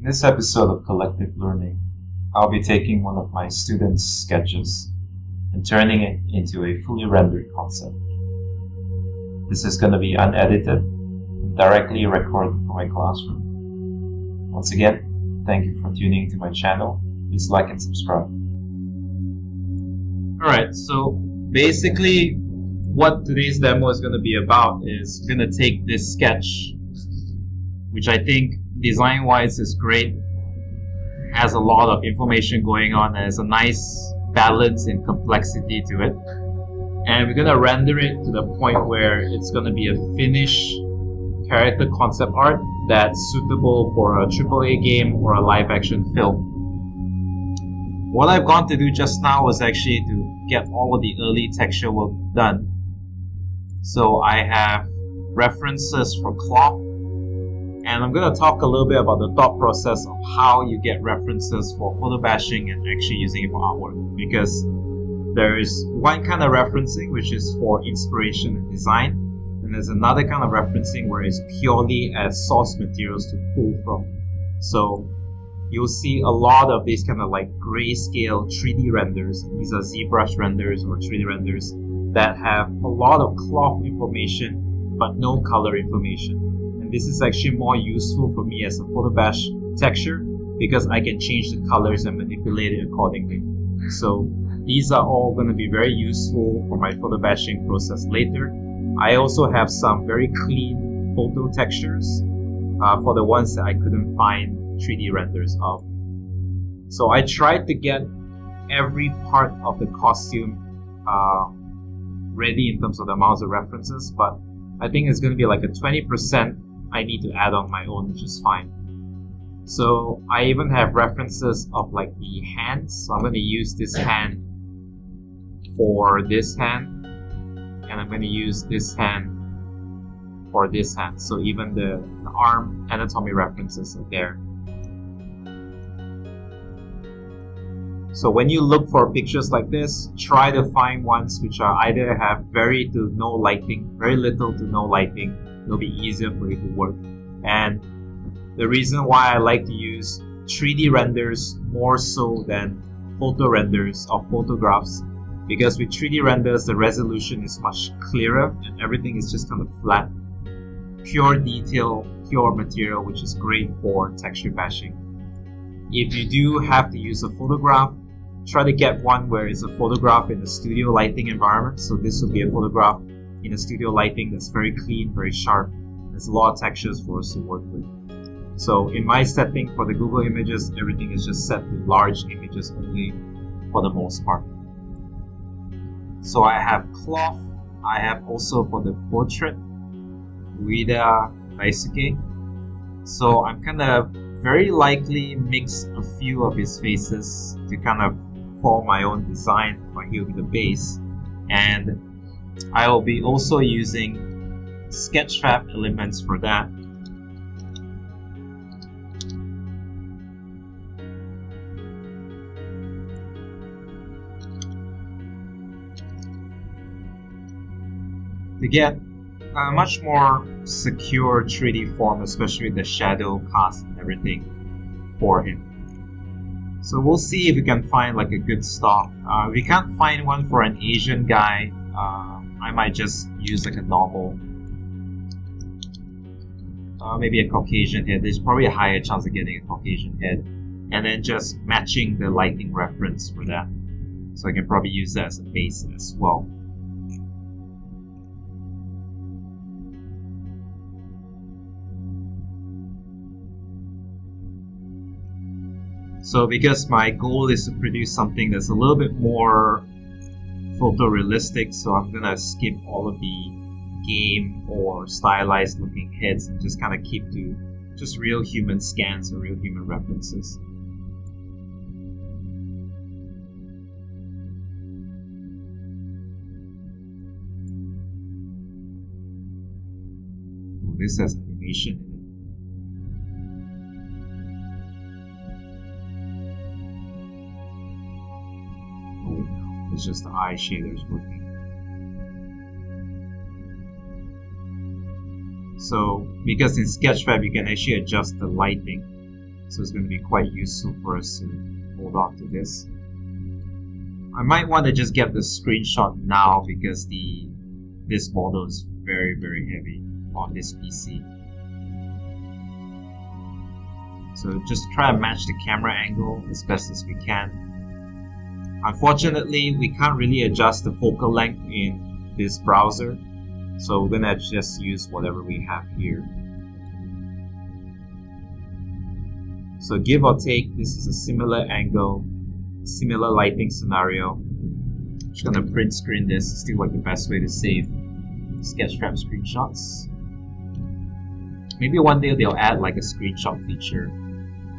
In this episode of Collective Learning, I'll be taking one of my students' sketches and turning it into a fully rendered concept. This is going to be unedited and directly recorded from my classroom. Once again, thank you for tuning to my channel. Please like and subscribe. Alright, so basically what today's demo is going to be about is going to take this sketch, which I think design wise is great has a lot of information going on and has a nice balance and complexity to it and we're gonna render it to the point where it's gonna be a finished character concept art that's suitable for a AAA game or a live action film. What I've gone to do just now was actually to get all of the early texture work done. So I have references for cloth and I'm going to talk a little bit about the thought process of how you get references for photo bashing and actually using it for artwork. Because there is one kind of referencing which is for inspiration and design and there's another kind of referencing where it's purely as source materials to pull from. So you'll see a lot of these kind of like grayscale 3D renders. These are ZBrush renders or 3D renders that have a lot of cloth information but no color information this is actually more useful for me as a photo bash texture because I can change the colors and manipulate it accordingly. So these are all going to be very useful for my photo bashing process later. I also have some very clean photo textures uh, for the ones that I couldn't find 3D renders of. So I tried to get every part of the costume uh, ready in terms of the amounts of references, but I think it's going to be like a 20% I need to add on my own, which is fine. So I even have references of like the hands. So I'm going to use this hand for this hand, and I'm going to use this hand for this hand. So even the, the arm anatomy references are there. So when you look for pictures like this, try to find ones which are either have very to no lighting, very little to no lighting, it'll be easier for you to work. And the reason why I like to use 3D renders more so than photo renders or photographs because with 3D renders the resolution is much clearer and everything is just kind of flat. Pure detail pure material which is great for texture bashing. If you do have to use a photograph try to get one where it's a photograph in a studio lighting environment. So this will be a photograph in a studio lighting that's very clean, very sharp. There's a lot of textures for us to work with. So in my setting for the Google images, everything is just set to large images only for the most part. So I have cloth. I have also for the portrait, Ueda Daisuke. So I'm kind of very likely mix a few of his faces to kind of form my own design for here with the base. And I will be also using Sketchfab elements for that. To get a much more secure 3D form, especially with the shadow cast and everything for him. So we'll see if we can find like a good stock. Uh, we can't find one for an Asian guy. Uh, I might just use like a normal, uh, maybe a Caucasian head. There's probably a higher chance of getting a Caucasian head. And then just matching the lighting reference for that. So I can probably use that as a base as well. So because my goal is to produce something that's a little bit more photorealistic, so I'm gonna skip all of the game or stylized looking heads and just kind of keep to just real human scans or real human references. Oh, this has animation Just the eye shaders working. So because in Sketchfab you can actually adjust the lighting. So it's going to be quite useful for us to hold on to this. I might want to just get the screenshot now because the this model is very very heavy on this PC. So just try to match the camera angle as best as we can. Unfortunately, we can't really adjust the focal length in this browser, so we're gonna just use whatever we have here. So give or take, this is a similar angle, similar lighting scenario. Just gonna print screen this, it's still like the best way to save Sketchfab screenshots. Maybe one day they'll add like a screenshot feature.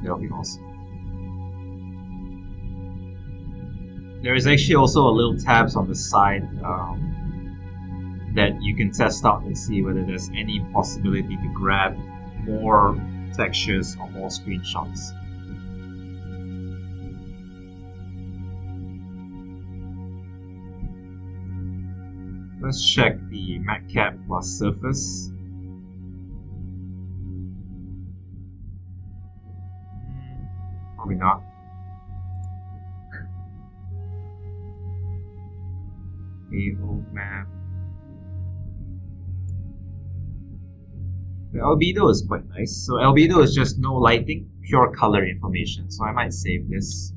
That'll be awesome. There is actually also a little tabs on the side um, that you can test out and see whether there's any possibility to grab more textures or more screenshots. Let's check the matcap plus surface. Probably not. AO map. The albedo is quite nice. So albedo is just no lighting, pure color information. So I might save this.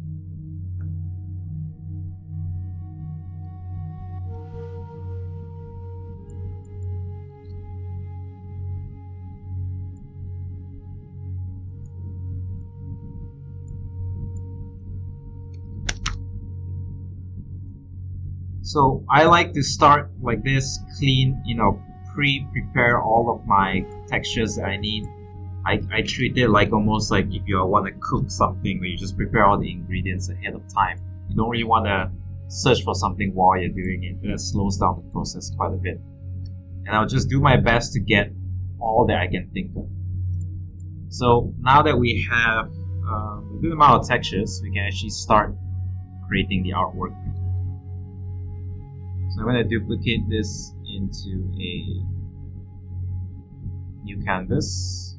So I like to start like this, clean, you know, pre-prepare all of my textures that I need. I, I treat it like almost like if you want to cook something where you just prepare all the ingredients ahead of time. You don't really want to search for something while you're doing it. That slows down the process quite a bit. And I'll just do my best to get all that I can think of. So now that we have um, a good amount of textures, we can actually start creating the artwork so I'm going to duplicate this into a new canvas.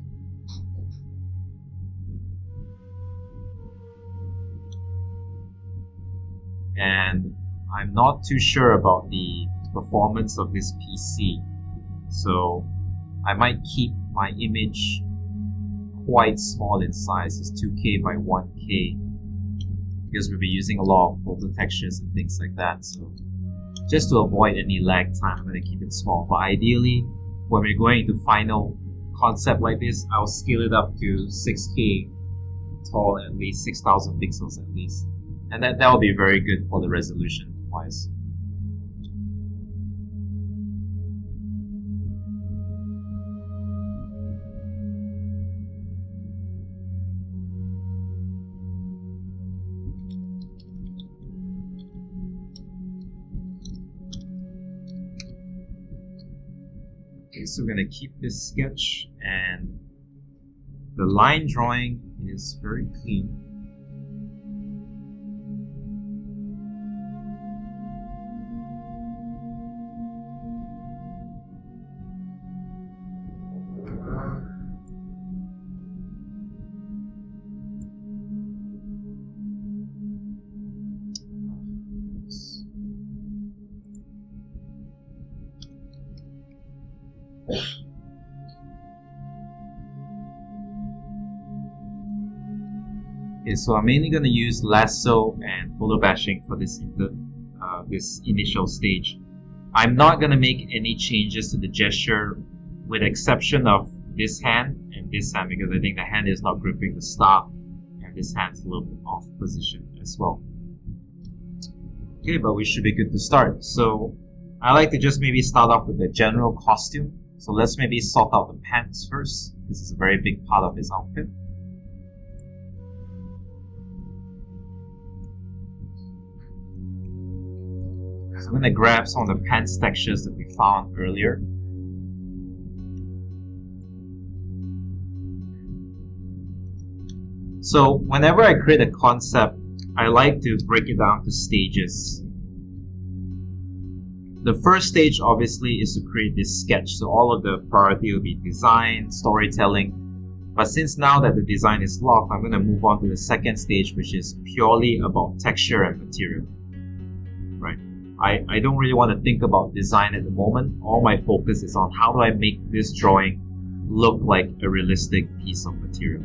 And I'm not too sure about the performance of this PC. So I might keep my image quite small in size. It's 2K by 1K because we'll be using a lot of photo textures and things like that. So just to avoid any lag time, I'm going to keep it small. But ideally, when we're going into final concept like this, I'll scale it up to 6K tall, at least 6,000 pixels at least. And that, that will be very good for the resolution wise. So we're going to keep this sketch and the line drawing is very clean Okay, so I'm mainly going to use lasso and photo bashing for this uh, this initial stage. I'm not going to make any changes to the gesture with exception of this hand and this hand because I think the hand is not gripping the star and this hand's a little bit off position as well. Okay, but we should be good to start. So I like to just maybe start off with the general costume. So let's maybe sort out the pants first. This is a very big part of his outfit. I'm going to grab some of the pants textures that we found earlier. So whenever I create a concept, I like to break it down to stages. The first stage obviously is to create this sketch. So all of the priority will be design, storytelling. But since now that the design is locked, I'm going to move on to the second stage, which is purely about texture and material. I, I don't really want to think about design at the moment. All my focus is on how do I make this drawing look like a realistic piece of material.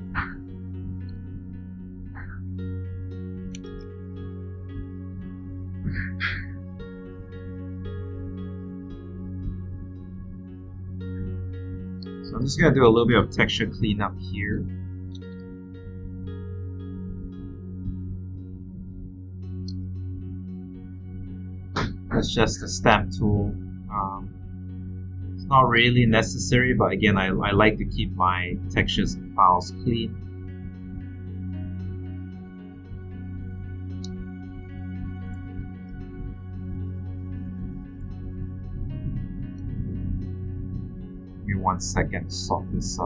So I'm just going to do a little bit of texture cleanup here. That's just a stamp tool. Um, it's not really necessary, but again, I, I like to keep my textures and files clean. Give me one second to sort this.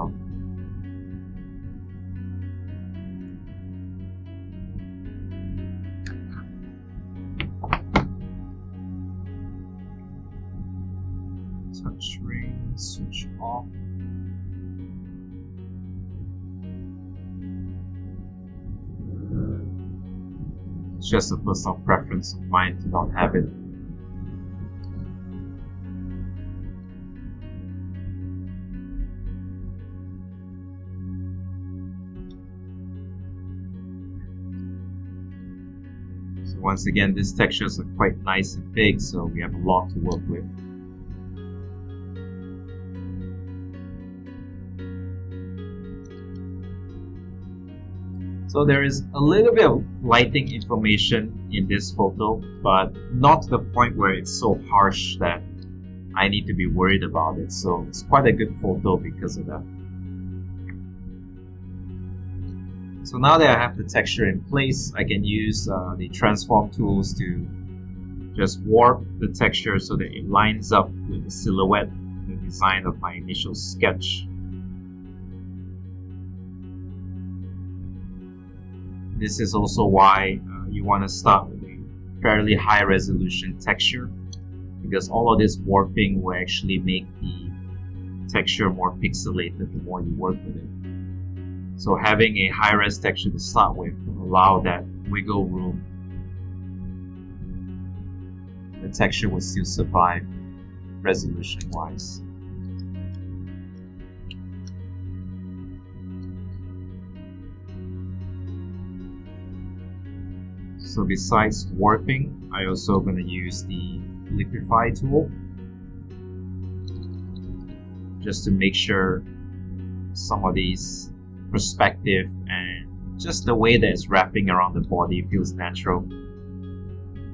Just a personal preference of mine to not have it. So once again, these textures are quite nice and big, so we have a lot to work with. So there is a little bit of lighting information in this photo, but not to the point where it's so harsh that I need to be worried about it. So it's quite a good photo because of that. So now that I have the texture in place, I can use uh, the transform tools to just warp the texture so that it lines up with the silhouette, the design of my initial sketch. This is also why uh, you want to start with a fairly high resolution texture because all of this warping will actually make the texture more pixelated the more you work with it. So having a high res texture to start with will allow that wiggle room. The texture will still survive resolution wise. So besides warping, I also going to use the liquify tool just to make sure some of these perspective and just the way that it's wrapping around the body feels natural.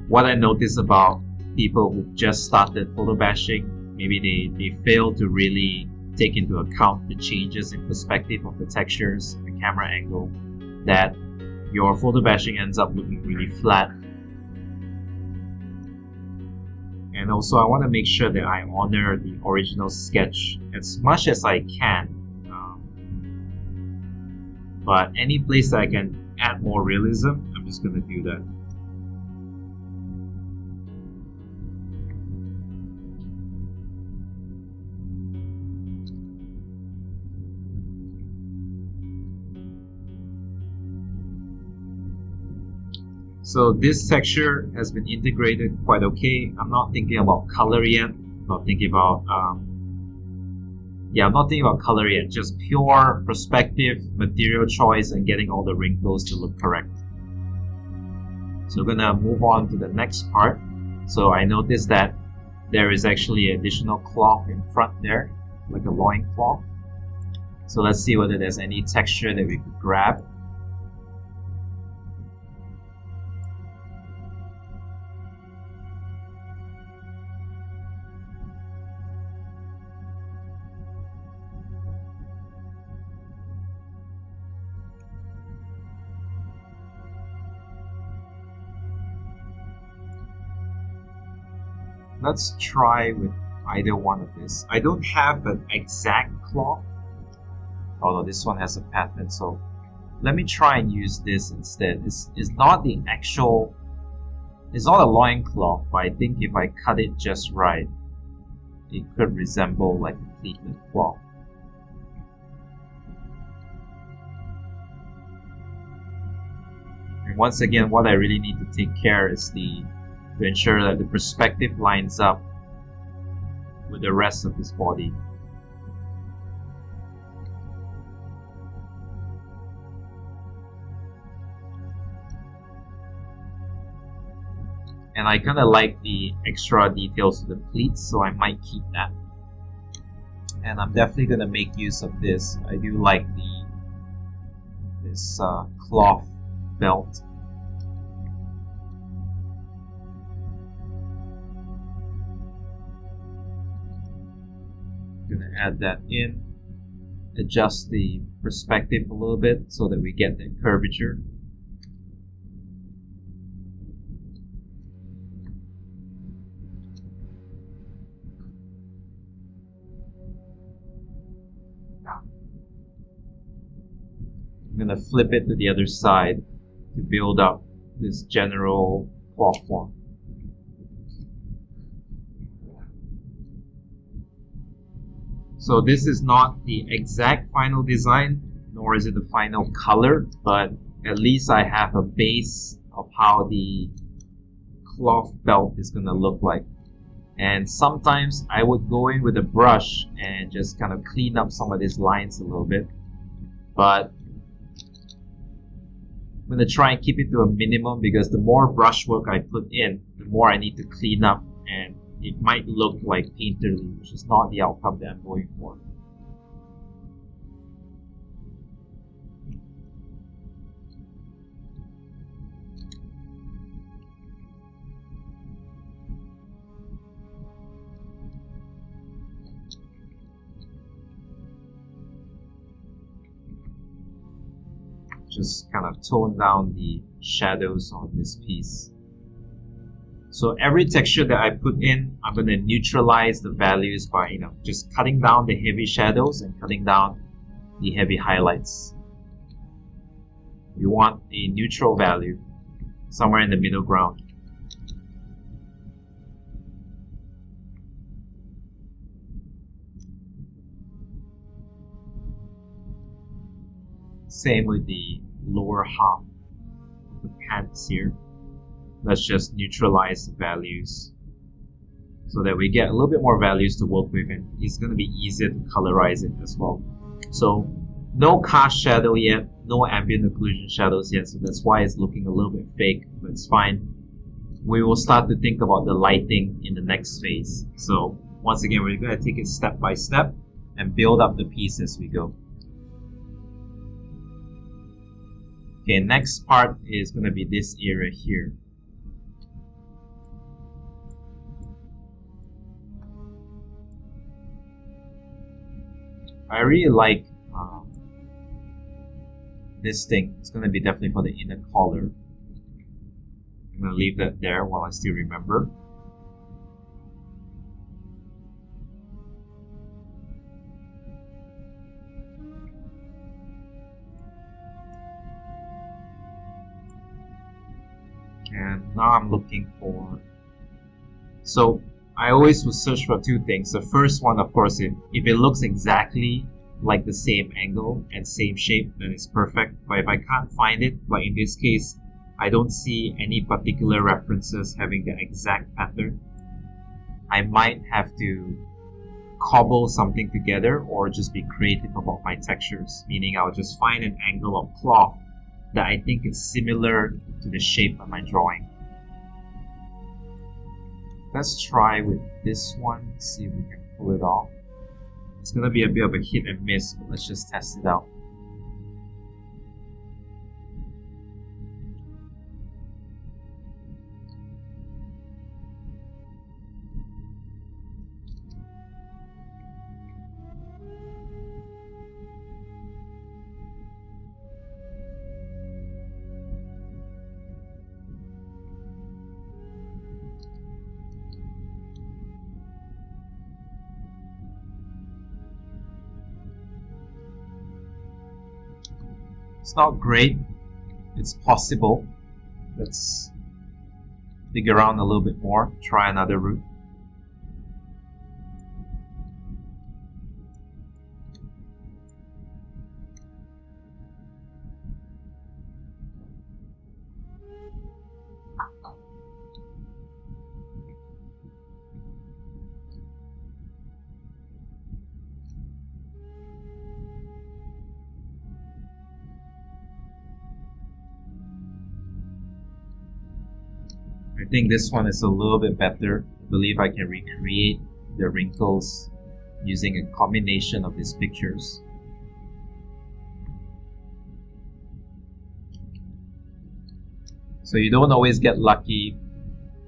What I notice about people who just started photo bashing, maybe they, they fail to really take into account the changes in perspective of the textures, the camera angle, that your photo bashing ends up looking really flat. And also I want to make sure that I honor the original sketch as much as I can. Um, but any place that I can add more realism, I'm just going to do that. So this texture has been integrated quite okay. I'm not thinking about color yet. Not thinking about um, yeah, I'm not thinking about color yet. Just pure perspective, material choice, and getting all the wrinkles to look correct. So we're gonna move on to the next part. So I noticed that there is actually additional cloth in front there, like a loin cloth. So let's see whether there's any texture that we could grab. Let's try with either one of these. I don't have an exact cloth, although this one has a pattern, so let me try and use this instead. It's, it's not the actual, it's not a loin cloth, but I think if I cut it just right, it could resemble like a pleated cloth. And once again, what I really need to take care is the to ensure that the perspective lines up with the rest of his body. And I kind of like the extra details of the pleats, so I might keep that. And I'm definitely going to make use of this. I do like the this uh, cloth belt add that in adjust the perspective a little bit so that we get the curvature. I'm gonna flip it to the other side to build up this general cloth form So this is not the exact final design, nor is it the final color, but at least I have a base of how the cloth belt is gonna look like. And sometimes I would go in with a brush and just kind of clean up some of these lines a little bit. But I'm gonna try and keep it to a minimum because the more brushwork I put in, the more I need to clean up and it might look like painterly, which is not the outcome that I'm going for. Just kind of tone down the shadows on this piece. So every texture that I put in, I'm going to neutralize the values by, you know, just cutting down the heavy shadows and cutting down the heavy highlights. We want a neutral value, somewhere in the middle ground. Same with the lower half of the pants here let's just neutralize the values so that we get a little bit more values to work with and it's going to be easier to colorize it as well. So no cast shadow yet, no ambient occlusion shadows yet, so that's why it's looking a little bit fake, but it's fine. We will start to think about the lighting in the next phase. So once again, we're going to take it step by step and build up the piece as we go. Okay, next part is going to be this area here. I really like um, this thing. It's going to be definitely for the inner collar. I'm to leave that there while I still remember. And now I'm looking for so I always will search for two things. The first one, of course, if, if it looks exactly like the same angle and same shape, then it's perfect. But if I can't find it, like in this case, I don't see any particular references having the exact pattern, I might have to cobble something together or just be creative about my textures, meaning I'll just find an angle of cloth that I think is similar to the shape of my drawing. Let's try with this one, see if we can pull it off. It's gonna be a bit of a hit and miss, but let's just test it out. It's not great. It's possible. Let's dig around a little bit more. Try another route. Think this one is a little bit better. I believe I can recreate the wrinkles using a combination of these pictures. So you don't always get lucky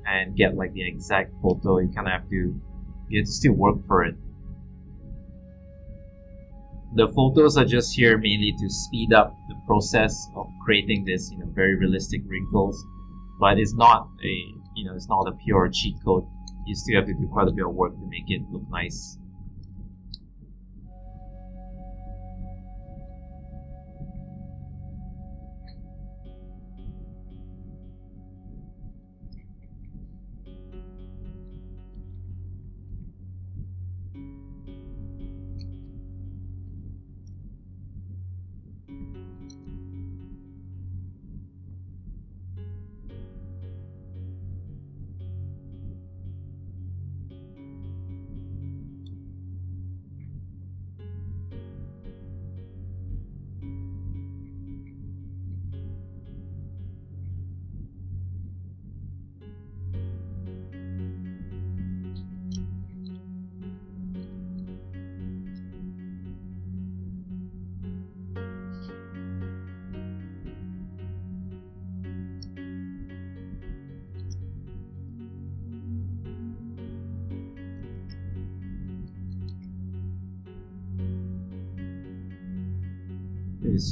and get like the exact photo. You kind of have to you have to still work for it. The photos are just here mainly to speed up the process of creating this, you know, very realistic wrinkles. But it's not a, you know, it's not a pure cheat code. You still have to do quite a bit of work to make it look nice.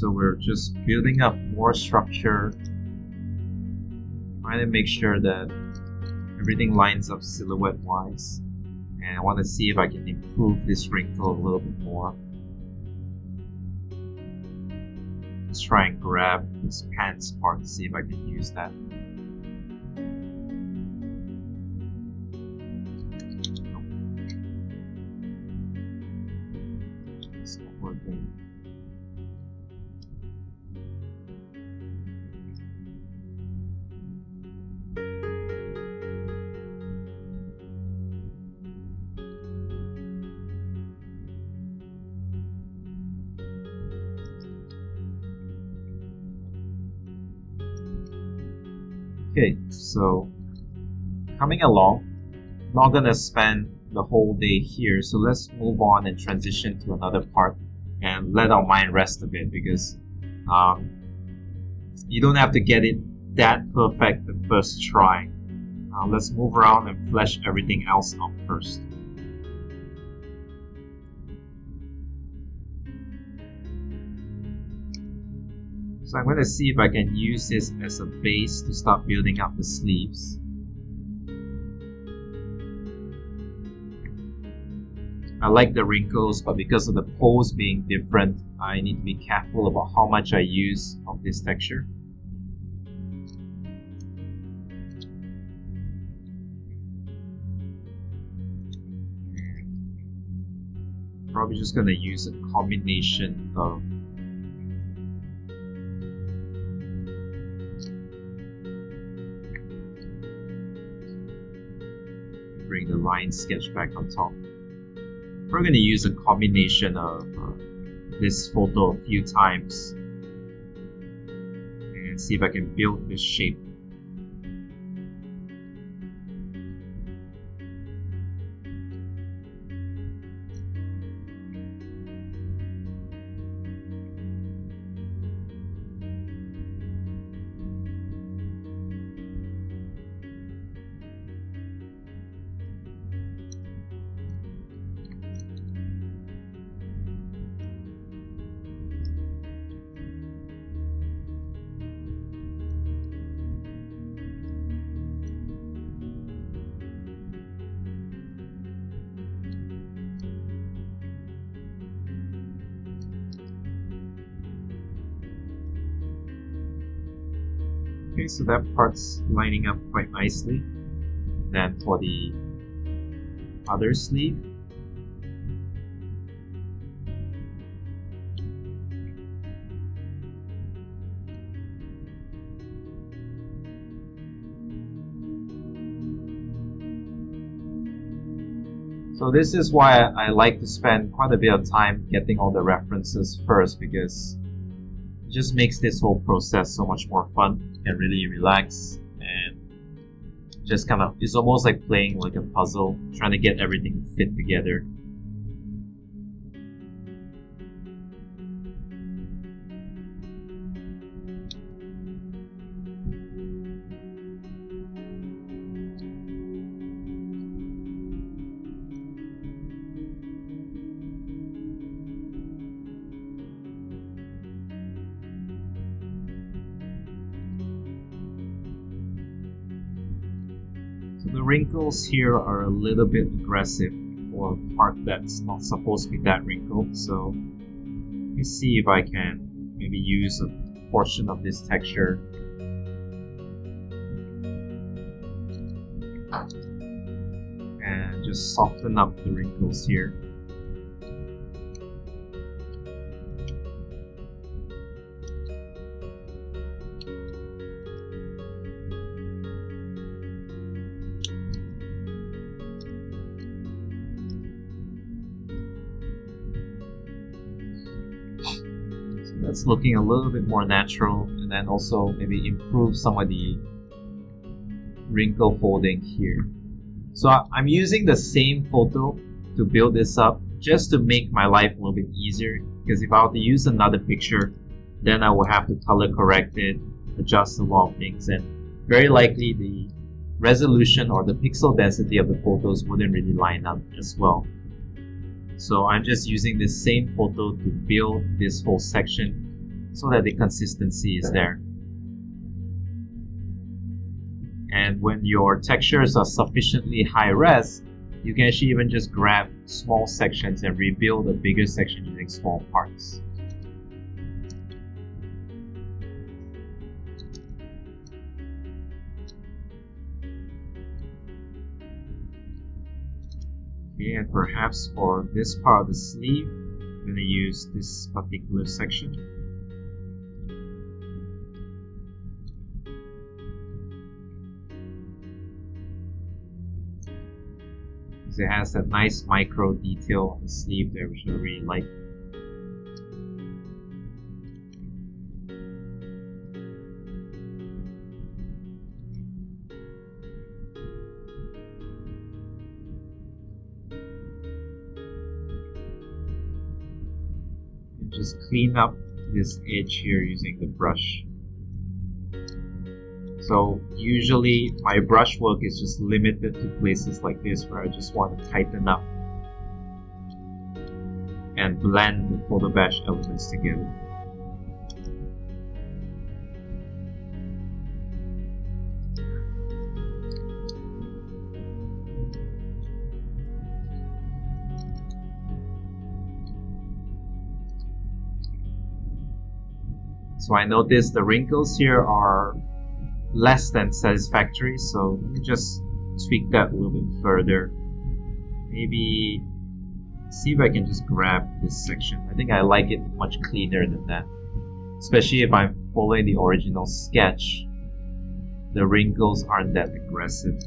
So we're just building up more structure, trying to make sure that everything lines up silhouette wise. And I want to see if I can improve this wrinkle a little bit more. Let's try and grab this pants part to see if I can use that. So coming along, not gonna spend the whole day here, so let's move on and transition to another part and let our mind rest a bit because um, you don't have to get it that perfect the first try. Uh, let's move around and flesh everything else out first. So I'm going to see if I can use this as a base to start building up the sleeves. I like the wrinkles, but because of the pose being different, I need to be careful about how much I use of this texture. Probably just going to use a combination of bring the line sketch back on top. We're going to use a combination of uh, this photo a few times and see if I can build this shape. So that part's lining up quite nicely. Then for the other sleeve, So this is why I like to spend quite a bit of time getting all the references first because it just makes this whole process so much more fun and really relax and just kind of it's almost like playing like a puzzle, trying to get everything fit together. Wrinkles here are a little bit aggressive for a part that's not supposed to be that wrinkled. So let me see if I can maybe use a portion of this texture and just soften up the wrinkles here. That's looking a little bit more natural and then also maybe improve some of the wrinkle folding here. So I'm using the same photo to build this up just to make my life a little bit easier because if I were to use another picture then I will have to color correct it, adjust a lot of things and very likely the resolution or the pixel density of the photos wouldn't really line up as well. So I'm just using the same photo to build this whole section so that the consistency is there. And when your textures are sufficiently high res, you can actually even just grab small sections and rebuild a bigger section using small parts. Okay, and perhaps for this part of the sleeve, I'm going to use this particular section. It has that nice micro detail on the sleeve there, which I really like. just clean up this edge here using the brush. So usually my brushwork is just limited to places like this where I just want to tighten up and blend all the photo bash elements together. So I notice the wrinkles here are less than satisfactory, so let me just tweak that a little bit further. Maybe see if I can just grab this section. I think I like it much cleaner than that. Especially if I'm following the original sketch, the wrinkles aren't that aggressive.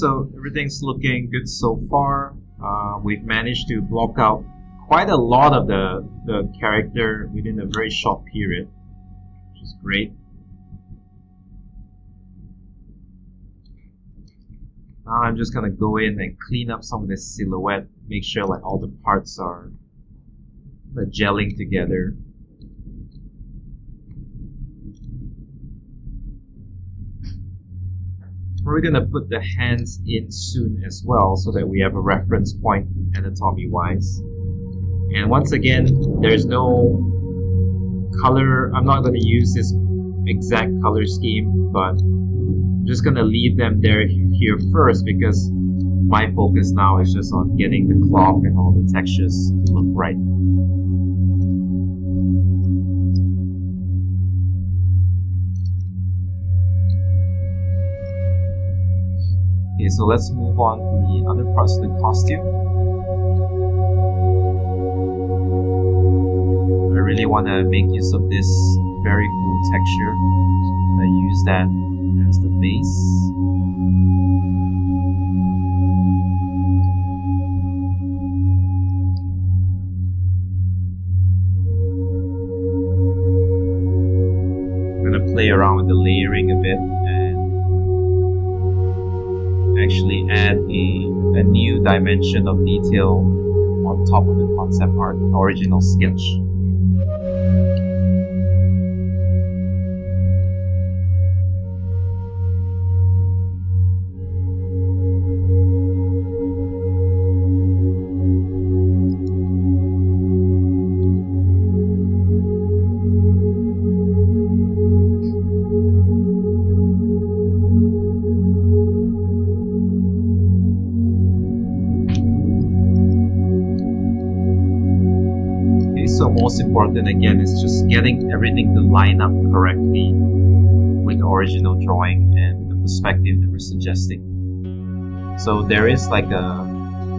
So everything's looking good so far. Uh, we've managed to block out quite a lot of the, the character within a very short period, which is great. Now I'm just gonna go in and clean up some of this silhouette, make sure like all the parts are gelling together. We're gonna put the hands in soon as well so that we have a reference point anatomy wise. And once again, there's no color. I'm not gonna use this exact color scheme, but I'm just gonna leave them there here first because my focus now is just on getting the cloth and all the textures to look right. Okay, so let's move on to the other parts of the costume. I really want to make use of this very cool texture. Going to use that as the base. I'm going to play around with the layering a bit actually add a, a new dimension of detail on top of the concept art original sketch. Most important again is just getting everything to line up correctly with the original drawing and the perspective that we're suggesting. So there is like a,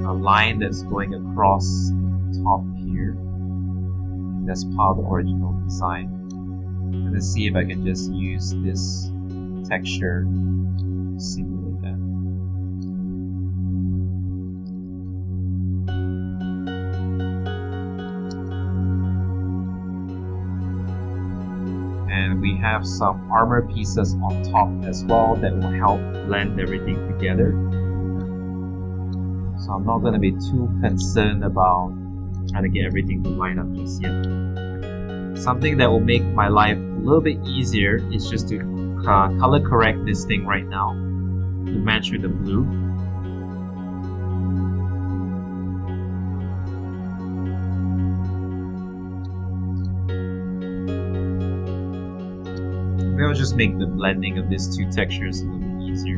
a line that's going across the top here. That's part of the original design. Let's see if I can just use this texture to simulate have some armor pieces on top as well that will help blend everything together. So I'm not going to be too concerned about trying to get everything to line up just yet. Something that will make my life a little bit easier is just to uh, color correct this thing right now to match with the blue. I'll just make the blending of these two textures a little bit easier.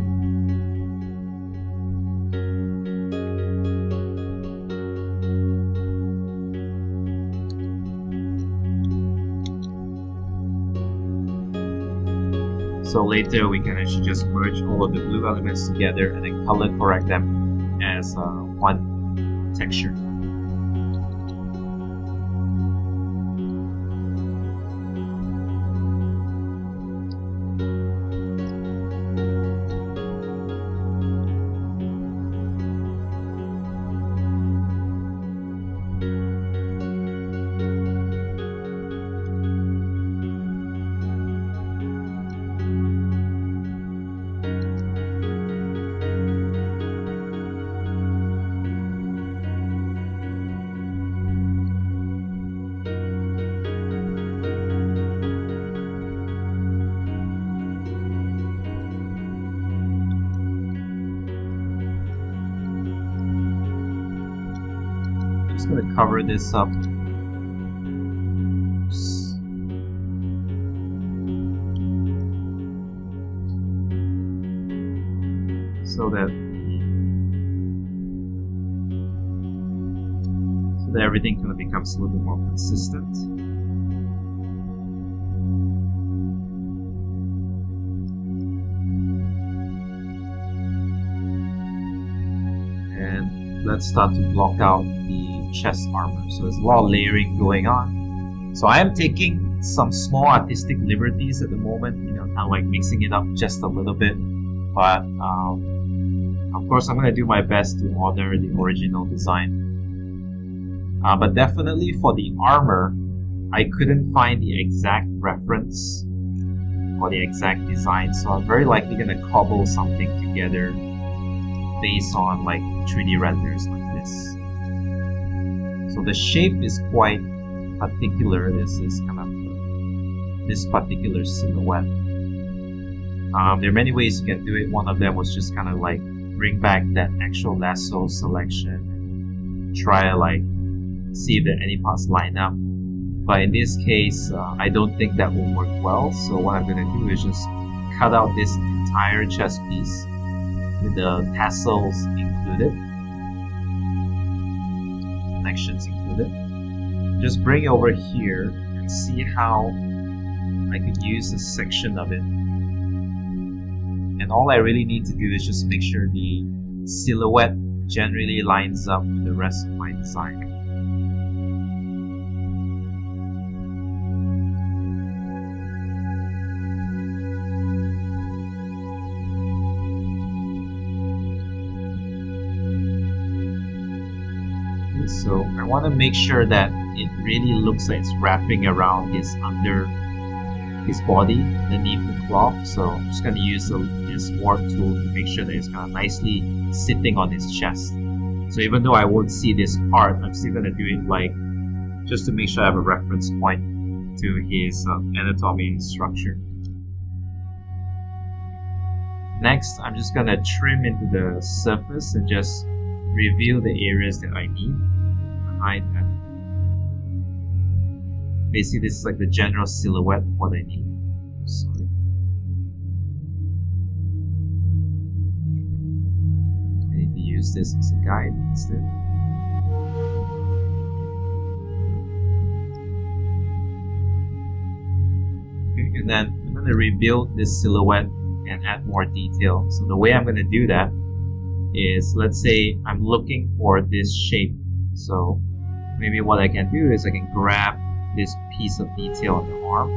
So later we can actually just merge all of the blue elements together and then color correct them as uh, one texture. This up. So that so that everything kind of becomes a little bit more consistent. And let's start to block out the chest armor. So there's a lot of layering going on. So I am taking some small artistic liberties at the moment, you know, kind of like mixing it up just a little bit. But um, of course, I'm going to do my best to honor the original design. Uh, but definitely for the armor, I couldn't find the exact reference or the exact design, so I'm very likely going to cobble something together based on like 3D renders like this. So the shape is quite particular. This is kind of this particular silhouette. Um, there are many ways you can do it. One of them was just kind of like bring back that actual lasso selection and try to like see if any parts line up. But in this case, uh, I don't think that will work well. So what I'm gonna do is just cut out this entire chest piece with the tassels included, connections included. Just bring it over here and see how I could use a section of it. And all I really need to do is just make sure the silhouette generally lines up with the rest of my design. So I want to make sure that it really looks like it's wrapping around his under his body underneath the cloth. So I'm just going to use the, this warp tool to make sure that it's kind of nicely sitting on his chest. So even though I won't see this part, I'm still going to do it like just to make sure I have a reference point to his uh, anatomy and structure. Next, I'm just going to trim into the surface and just reveal the areas that I need behind that. Basically, this is like the general silhouette of what I need. Sorry. I need to use this as a guide instead. Okay, and then I'm going to rebuild this silhouette and add more detail. So the way I'm going to do that is, let's say I'm looking for this shape. So maybe what I can do is I can grab this piece of detail on the arm.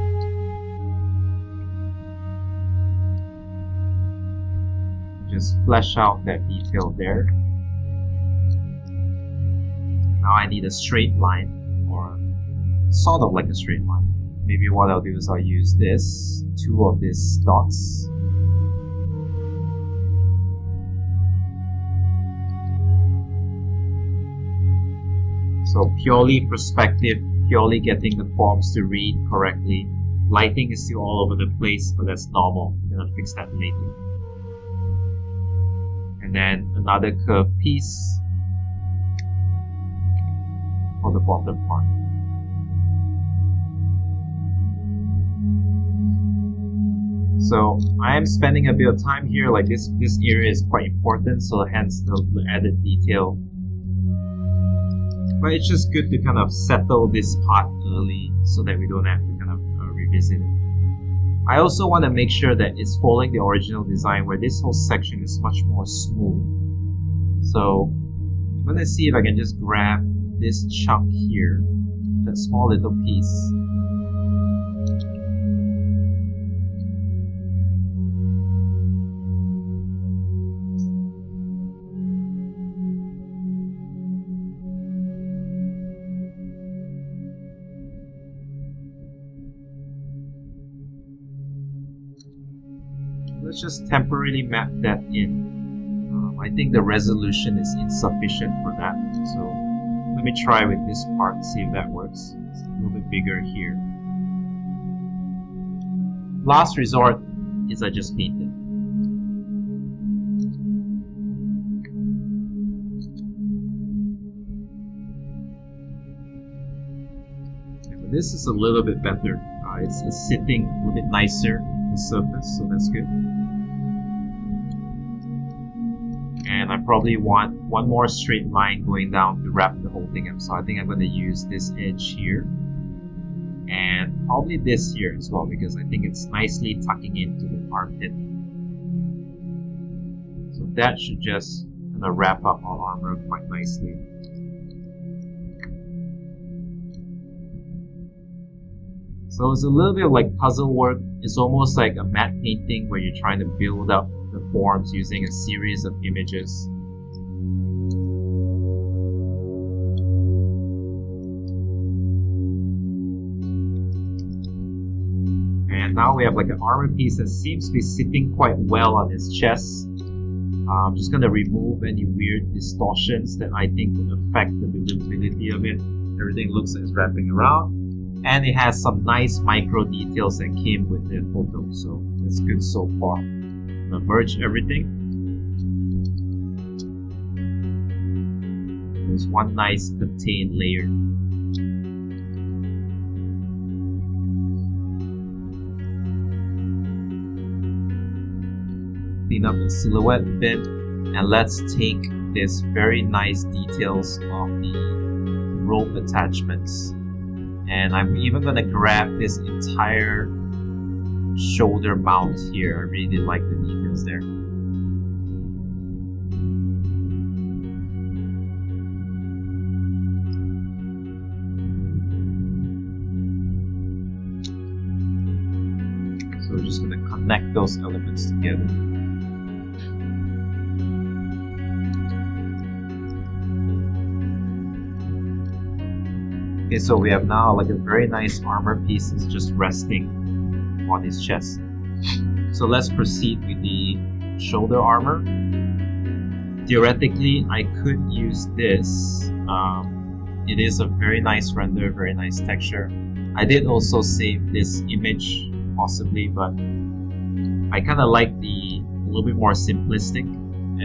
Just flesh out that detail there. Now I need a straight line, or sort of like a straight line. Maybe what I'll do is I'll use this, two of these dots, So purely perspective, purely getting the forms to read correctly. Lighting is still all over the place, but that's normal. We're gonna fix that later. And then another curved piece for the bottom part. So I am spending a bit of time here, like this this area is quite important, so hence the, the added detail but it's just good to kind of settle this part early so that we don't have to kind of uh, revisit it. I also want to make sure that it's following the original design where this whole section is much more smooth. So I'm going to see if I can just grab this chunk here, that small little piece, let's just temporarily map that in. Um, I think the resolution is insufficient for that. So let me try with this part, see if that works. It's a little bit bigger here. Last resort is I just paint it. this is a little bit better. Uh, it's, it's sitting a little bit nicer on the surface, so that's good. And I probably want one more straight line going down to wrap the whole thing up. So I think I'm going to use this edge here and probably this here as well because I think it's nicely tucking into the armpit. So that should just kind of wrap up our armor quite nicely. So it's a little bit like puzzle work. It's almost like a matte painting where you're trying to build up forms using a series of images. And now we have like an armor piece that seems to be sitting quite well on his chest. I'm just going to remove any weird distortions that I think would affect the believability of it. Everything looks like it's wrapping around. And it has some nice micro details that came with the photo, so It's good so far. Uh, merge everything. There's one nice contained layer. Clean up the silhouette a bit and let's take this very nice details of the rope attachments and I'm even gonna grab this entire shoulder mount here. I really like the details there. So we're just gonna connect those elements together. Okay, so we have now like a very nice armor piece. Is just resting on his chest. So let's proceed with the shoulder armor. Theoretically, I could use this. Um, it is a very nice render, very nice texture. I did also save this image, possibly, but I kind of like the a little bit more simplistic,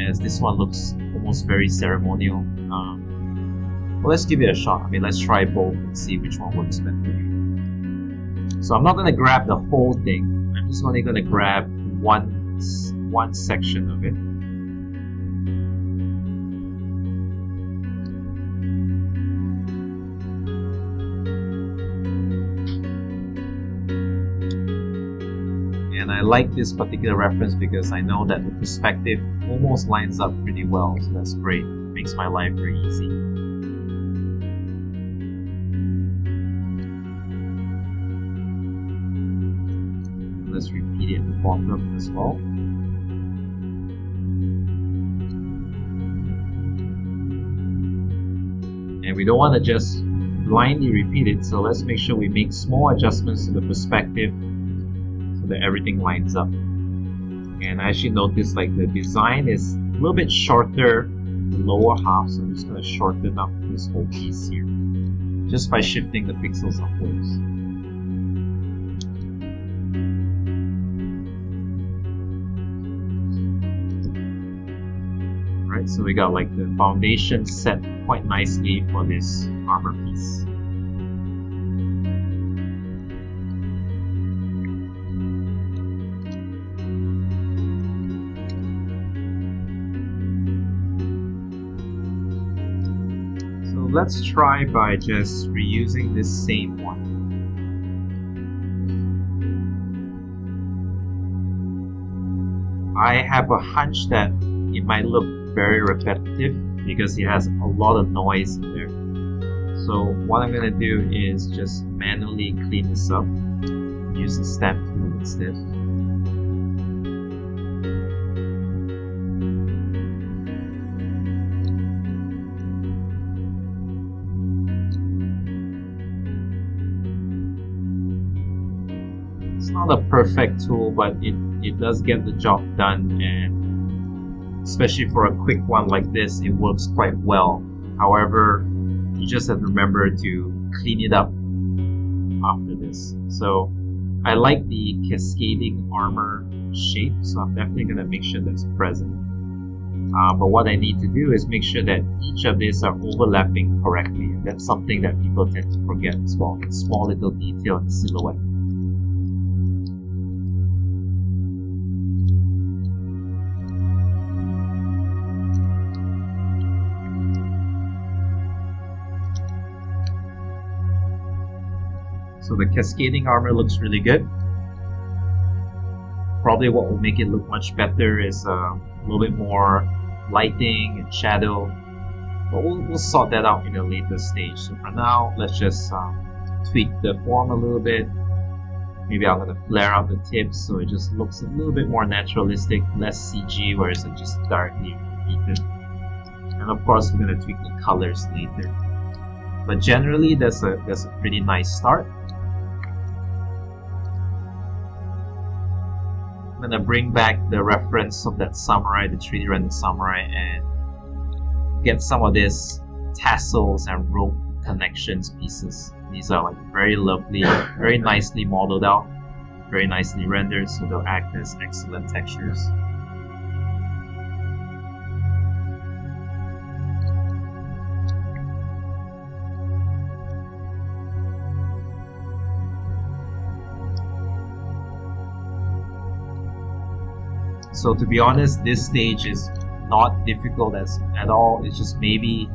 as this one looks almost very ceremonial. Um, well, let's give it a shot. I mean, let's try both and see which one works better. So I'm not going to grab the whole thing. I'm just only going to grab one, one section of it. And I like this particular reference because I know that the perspective almost lines up pretty well. So that's great. It makes my life very easy. Repeat it at the bottom as well. And we don't want to just blindly repeat it, so let's make sure we make small adjustments to the perspective so that everything lines up. And I actually notice like the design is a little bit shorter the lower half, so I'm just going to shorten up this whole piece here just by shifting the pixels upwards. So we got like the foundation set quite nicely for this armor piece. So let's try by just reusing this same one. I have a hunch that it might look very repetitive because it has a lot of noise in there. So what I'm gonna do is just manually clean this up. Use the stamp tool instead. It's not a perfect tool, but it, it does get the job done especially for a quick one like this, it works quite well. However, you just have to remember to clean it up after this. So I like the cascading armor shape, so I'm definitely going to make sure that's present. Uh, but what I need to do is make sure that each of these are overlapping correctly. And that's something that people tend to forget as well. Small little detail in silhouette. So the cascading armor looks really good. Probably what will make it look much better is uh, a little bit more lighting and shadow. But we'll, we'll sort that out in a later stage. So for now, let's just um, tweak the form a little bit. Maybe I'm gonna flare out the tips so it just looks a little bit more naturalistic, less CG, whereas it just darkly repeated. And of course, we're gonna tweak the colors later. But generally, that's a that's a pretty nice start. Gonna bring back the reference of that samurai, the 3D rendered samurai, and get some of these tassels and rope connections pieces. These are like very lovely, very nicely modeled out. very nicely rendered, so they'll act as excellent textures. So to be honest, this stage is not difficult as at all. It's just maybe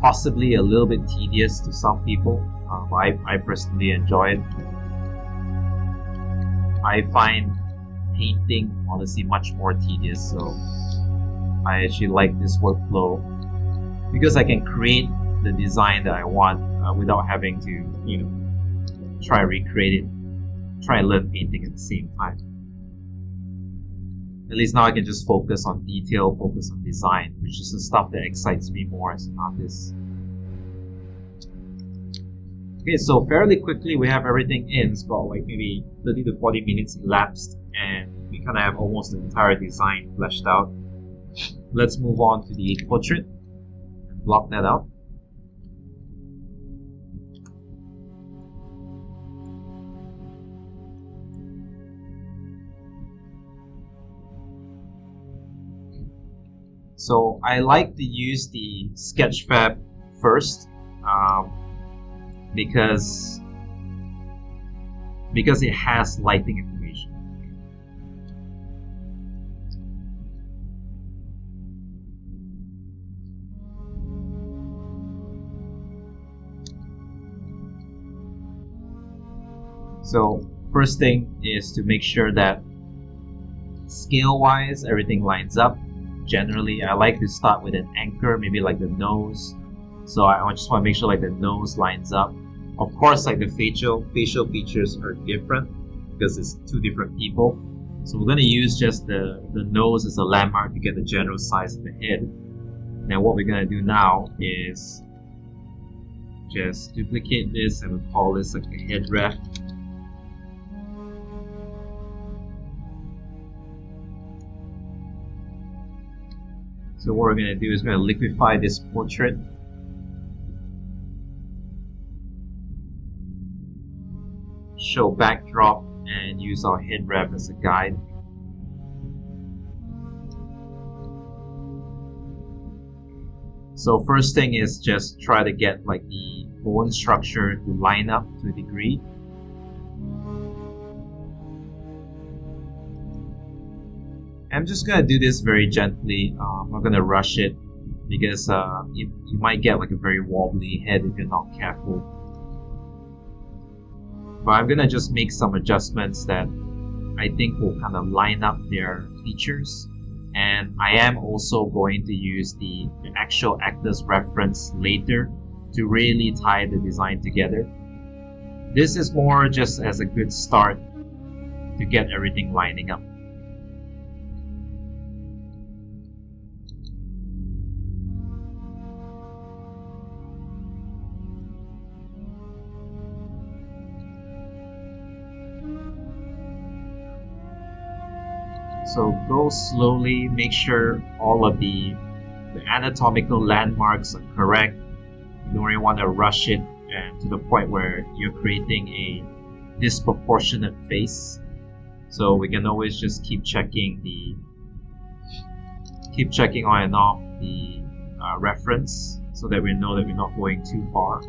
possibly a little bit tedious to some people. Um, I, I personally enjoy it. I find painting honestly much more tedious, so I actually like this workflow because I can create the design that I want uh, without having to, you know, try recreate it, try and learn painting at the same time. At least now I can just focus on detail, focus on design, which is the stuff that excites me more as an artist. Okay, so fairly quickly we have everything in. It's about like maybe 30 to 40 minutes elapsed and we kind of have almost the entire design fleshed out. Let's move on to the portrait and block that out. So I like to use the Sketchfab first um, because because it has lighting information. So first thing is to make sure that scale wise everything lines up generally I like to start with an anchor, maybe like the nose. So I just want to make sure like the nose lines up. Of course, like the facial facial features are different because it's two different people. So we're gonna use just the, the nose as a landmark to get the general size of the head. Now what we're gonna do now is just duplicate this and we'll call this like a head ref So what we're going to do is we're going to liquefy this portrait. Show backdrop and use our head wrap as a guide. So first thing is just try to get like the bone structure to line up to a degree. I'm just gonna do this very gently. Uh, I'm not gonna rush it because uh, you, you might get like a very wobbly head if you're not careful. But I'm gonna just make some adjustments that I think will kind of line up their features. And I am also going to use the, the actual actor's reference later to really tie the design together. This is more just as a good start to get everything lining up. So go slowly, make sure all of the, the anatomical landmarks are correct. You don't really want to rush it and to the point where you're creating a disproportionate face. So we can always just keep checking the keep checking on and off the uh, reference so that we know that we're not going too far.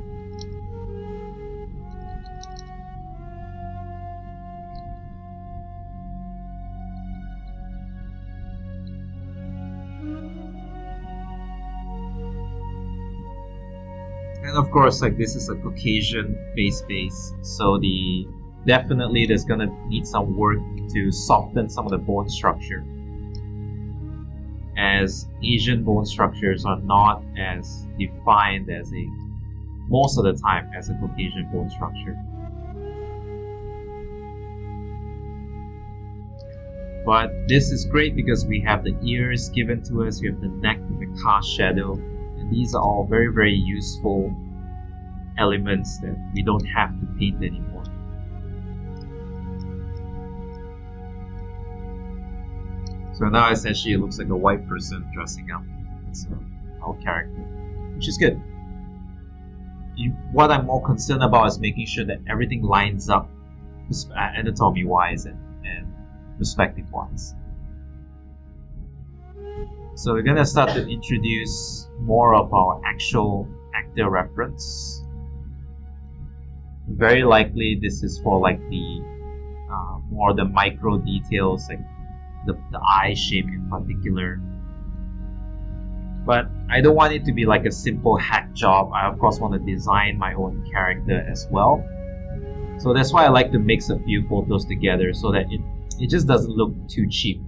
Course like this is a Caucasian face base so the definitely there's gonna need some work to soften some of the bone structure as Asian bone structures are not as defined as a most of the time as a Caucasian bone structure. But this is great because we have the ears given to us, we have the neck with the cast shadow, and these are all very very useful elements that we don't have to paint anymore. So now essentially it looks like a white person dressing up as our character, which is good. You, what I'm more concerned about is making sure that everything lines up uh, anatomy wise and, and perspective wise. So we're gonna start to introduce more of our actual actor reference. Very likely this is for like the uh, more the micro details like the, the eye shape in particular. But I don't want it to be like a simple hack job. I of course want to design my own character as well. So that's why I like to mix a few photos together so that it, it just doesn't look too cheap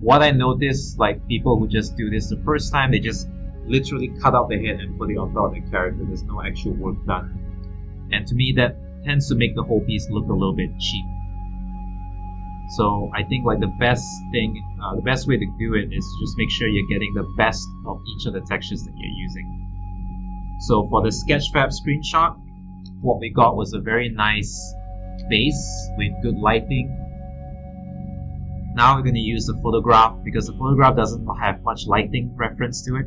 what I noticed, like people who just do this the first time, they just literally cut out the head and put it on top of the character. There's no actual work done. And to me, that tends to make the whole piece look a little bit cheap. So I think like the best thing, uh, the best way to do it is just make sure you're getting the best of each of the textures that you're using. So for the Sketchfab screenshot, what we got was a very nice base with good lighting now we're going to use the photograph because the photograph doesn't have much lighting reference to it.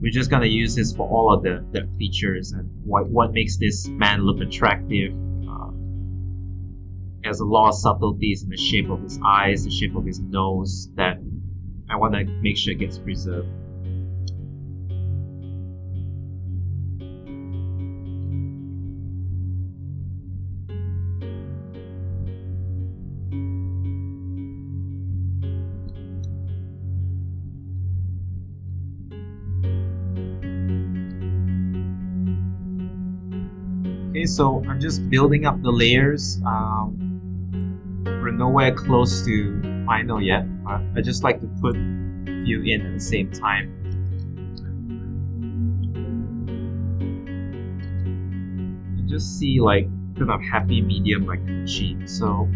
We're just to use this for all of the, the features and what, what makes this man look attractive. Uh, has a lot of subtleties in the shape of his eyes, the shape of his nose that I want to make sure gets preserved. So I'm just building up the layers. Um, we're nowhere close to final yet, but I just like to put a few in at the same time. And just see like kind of happy medium like cheap. So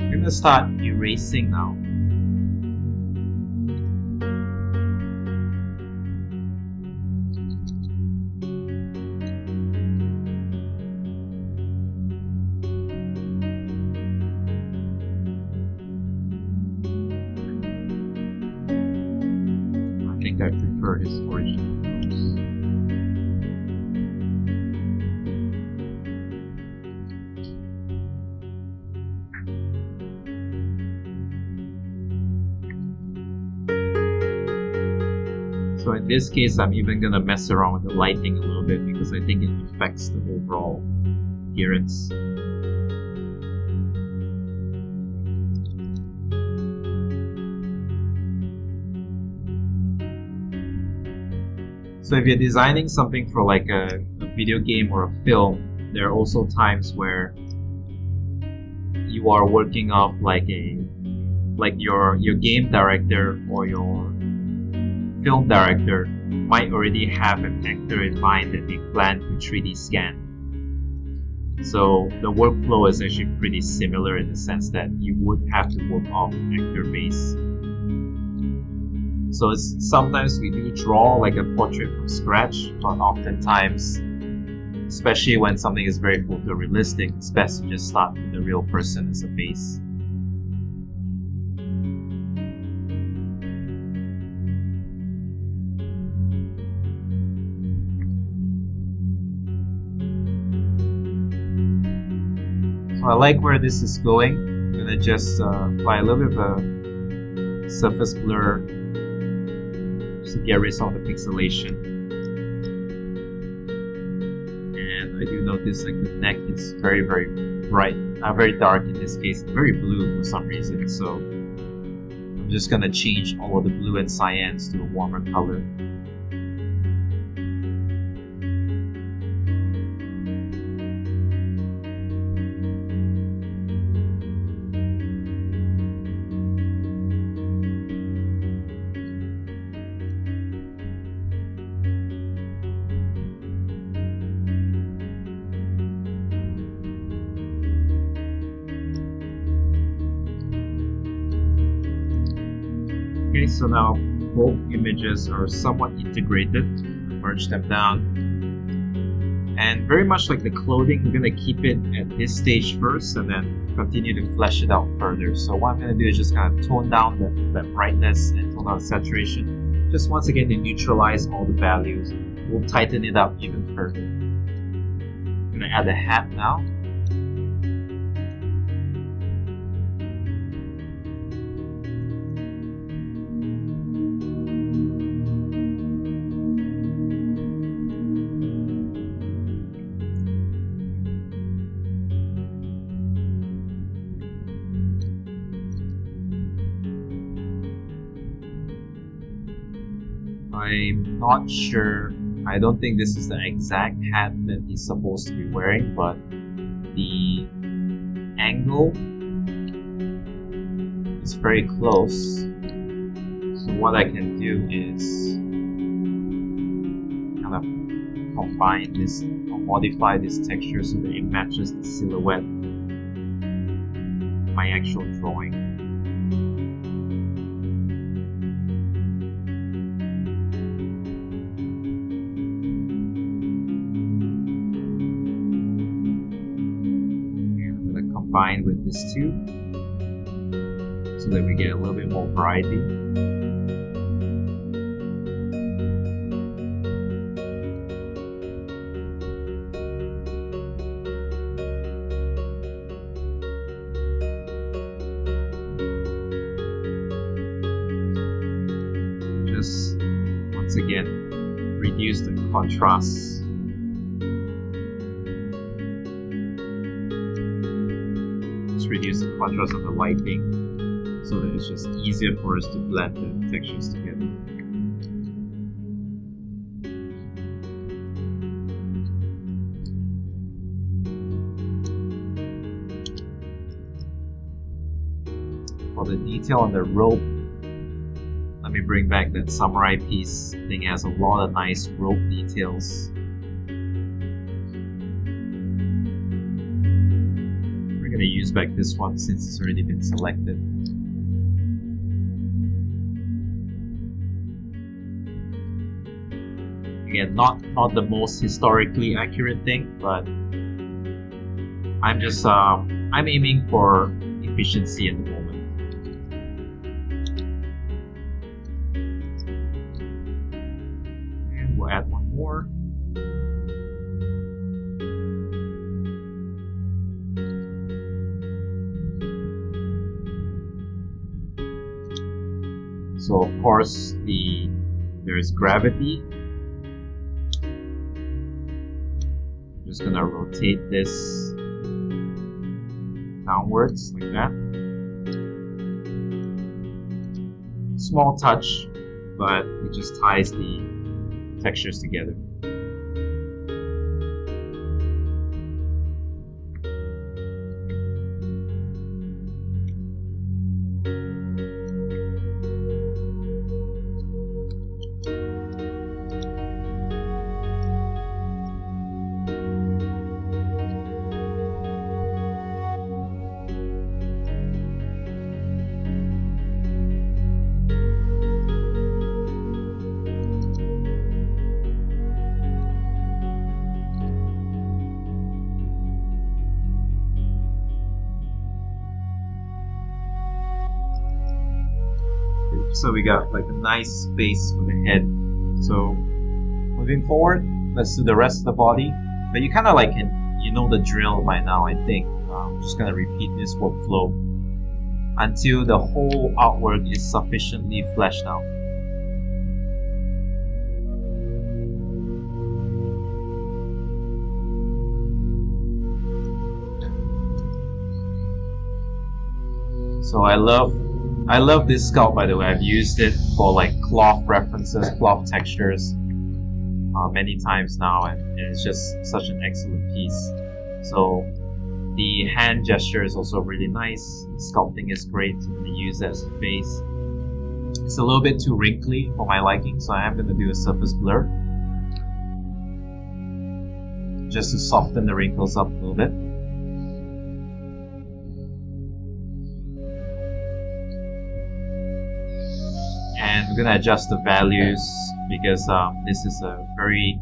I'm gonna start erasing now. This case, I'm even gonna mess around with the lighting a little bit because I think it affects the overall appearance. So if you're designing something for like a, a video game or a film, there are also times where you are working off like a like your your game director or your film director might already have an actor in mind that they plan to 3D scan. So the workflow is actually pretty similar in the sense that you would have to work off actor base. So sometimes we do draw like a portrait from scratch, but oftentimes, especially when something is very photorealistic, it's best to just start with the real person as a base. I like where this is going. I'm gonna just uh, apply a little bit of a surface blur to get rid of all the pixelation. And I do notice like the neck is very very bright, uh, very dark in this case, very blue for some reason. So I'm just gonna change all of the blue and cyans to a warmer color. Okay, so now both images are somewhat integrated. Merge them down. And very much like the clothing, I'm gonna keep it at this stage first and then continue to flesh it out further. So what I'm gonna do is just kind of tone down the, the brightness and tone down the saturation. Just once again to neutralize all the values. We'll tighten it up even further. I'm gonna add a hat now. Not sure. I don't think this is the exact hat that he's supposed to be wearing, but the angle is very close. So what I can do is kind of combine this or modify this texture so that it matches the silhouette my actual drawing. This too so that we get a little bit more variety. Just once again reduce the contrast reduce the contrast of the lighting so that it's just easier for us to blend the textures together. For the detail on the rope, let me bring back that samurai piece. It has a lot of nice rope details. Back this one since it's already been selected. Again, not not the most historically accurate thing, but I'm just um, I'm aiming for efficiency. And course the there is gravity. I'm just gonna rotate this downwards like that. Small touch, but it just ties the textures together. We got like a nice space for the head. So moving forward, let's do the rest of the body. But you kind of like you know the drill by now, I think. Uh, I'm just gonna repeat this workflow until the whole artwork is sufficiently fleshed out. So I love I love this sculpt by the way. I've used it for like cloth references, cloth textures uh, many times now and, and it's just such an excellent piece. So the hand gesture is also really nice. Sculpting is great. I'm going to use as a base. It's a little bit too wrinkly for my liking, so I am going to do a surface blur. Just to soften the wrinkles up a little bit. We're gonna adjust the values because um, this is a very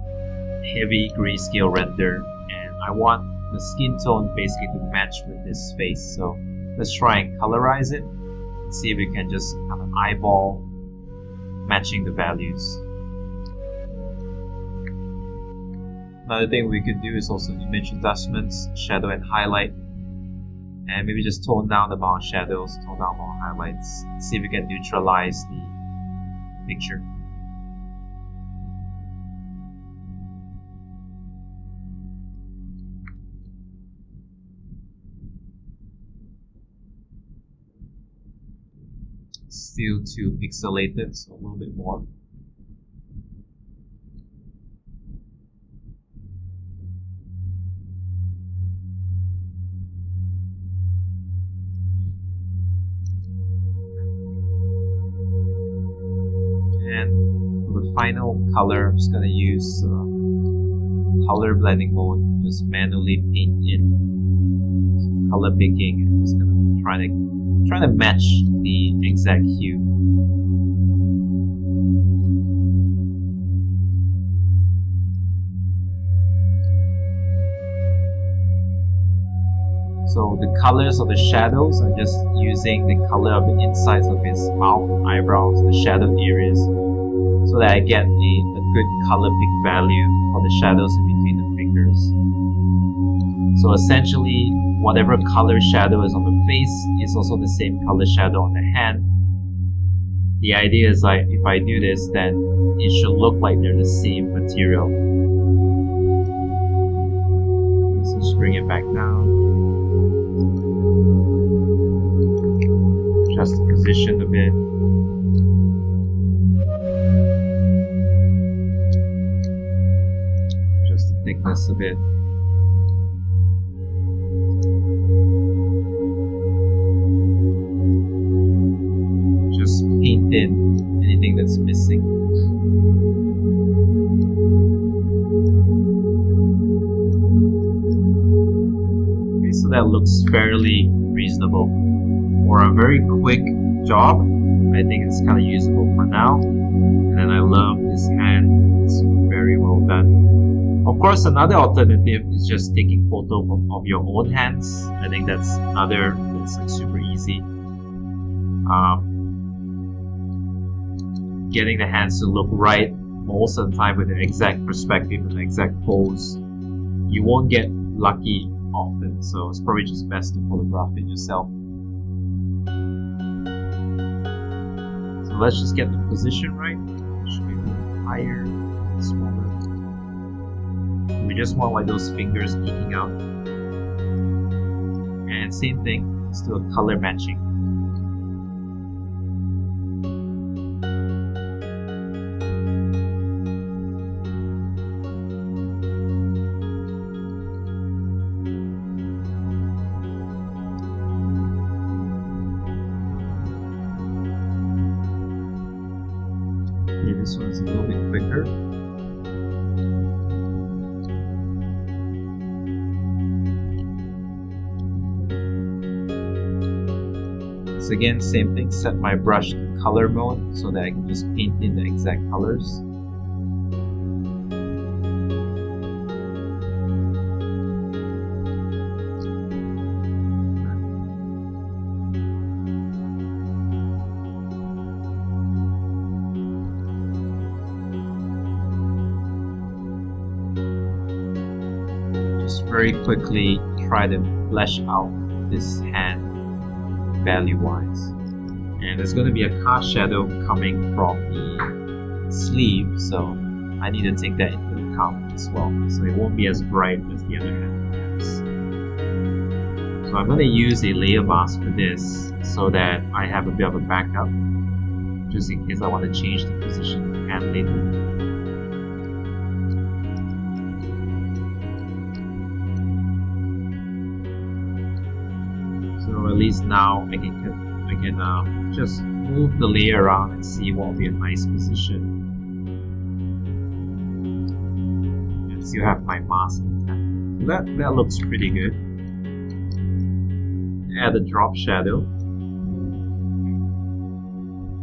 heavy grayscale render and I want the skin tone basically to match with this face. So let's try and colorize it. And see if we can just kind of eyeball matching the values. Another thing we could do is also image adjustments shadow and highlight. And maybe just tone down the amount of shadows tone down more highlights. See if we can neutralize the picture. Still too pixelated, so a little bit more. Color, I'm just gonna use uh, color blending mode just manually paint in color picking and just gonna try to try to match the exact hue. So the colors of the shadows are just using the color of the insides of his mouth eyebrows, the shadowed areas, so that I get a, a good color pick value for the shadows in between the fingers. So essentially, whatever color shadow is on the face is also the same color shadow on the hand. The idea is like if I do this, then it should look like they're the same material. Okay, so just bring it back down. the position a bit. Thickness a bit. Just paint in anything that's missing. Okay, so that looks fairly reasonable for a very quick job. I think it's kind of usable for now. And then I love this hand. Of course, another alternative is just taking photo of, of your own hands. I think that's another, it's like super easy. Um, getting the hands to look right most of the time with the exact perspective and the exact pose. You won't get lucky often, so it's probably just best to photograph it yourself. So let's just get the position right. Should be higher, smaller. We just want like those fingers peeking out. And same thing, a color matching. Again, same thing, set my brush to color mode so that I can just paint in the exact colors. Just very quickly try to flesh out this hand value wise. And there's going to be a cast shadow coming from the sleeve, so I need to take that into account as well. So it won't be as bright as the other hand So I'm going to use a layer mask for this so that I have a bit of a backup just in case I want to change the position of the hand later. Now I can I can uh, just move the layer around and see what will be a nice position. And still have my mask intact. So that that looks pretty good. Add a drop shadow.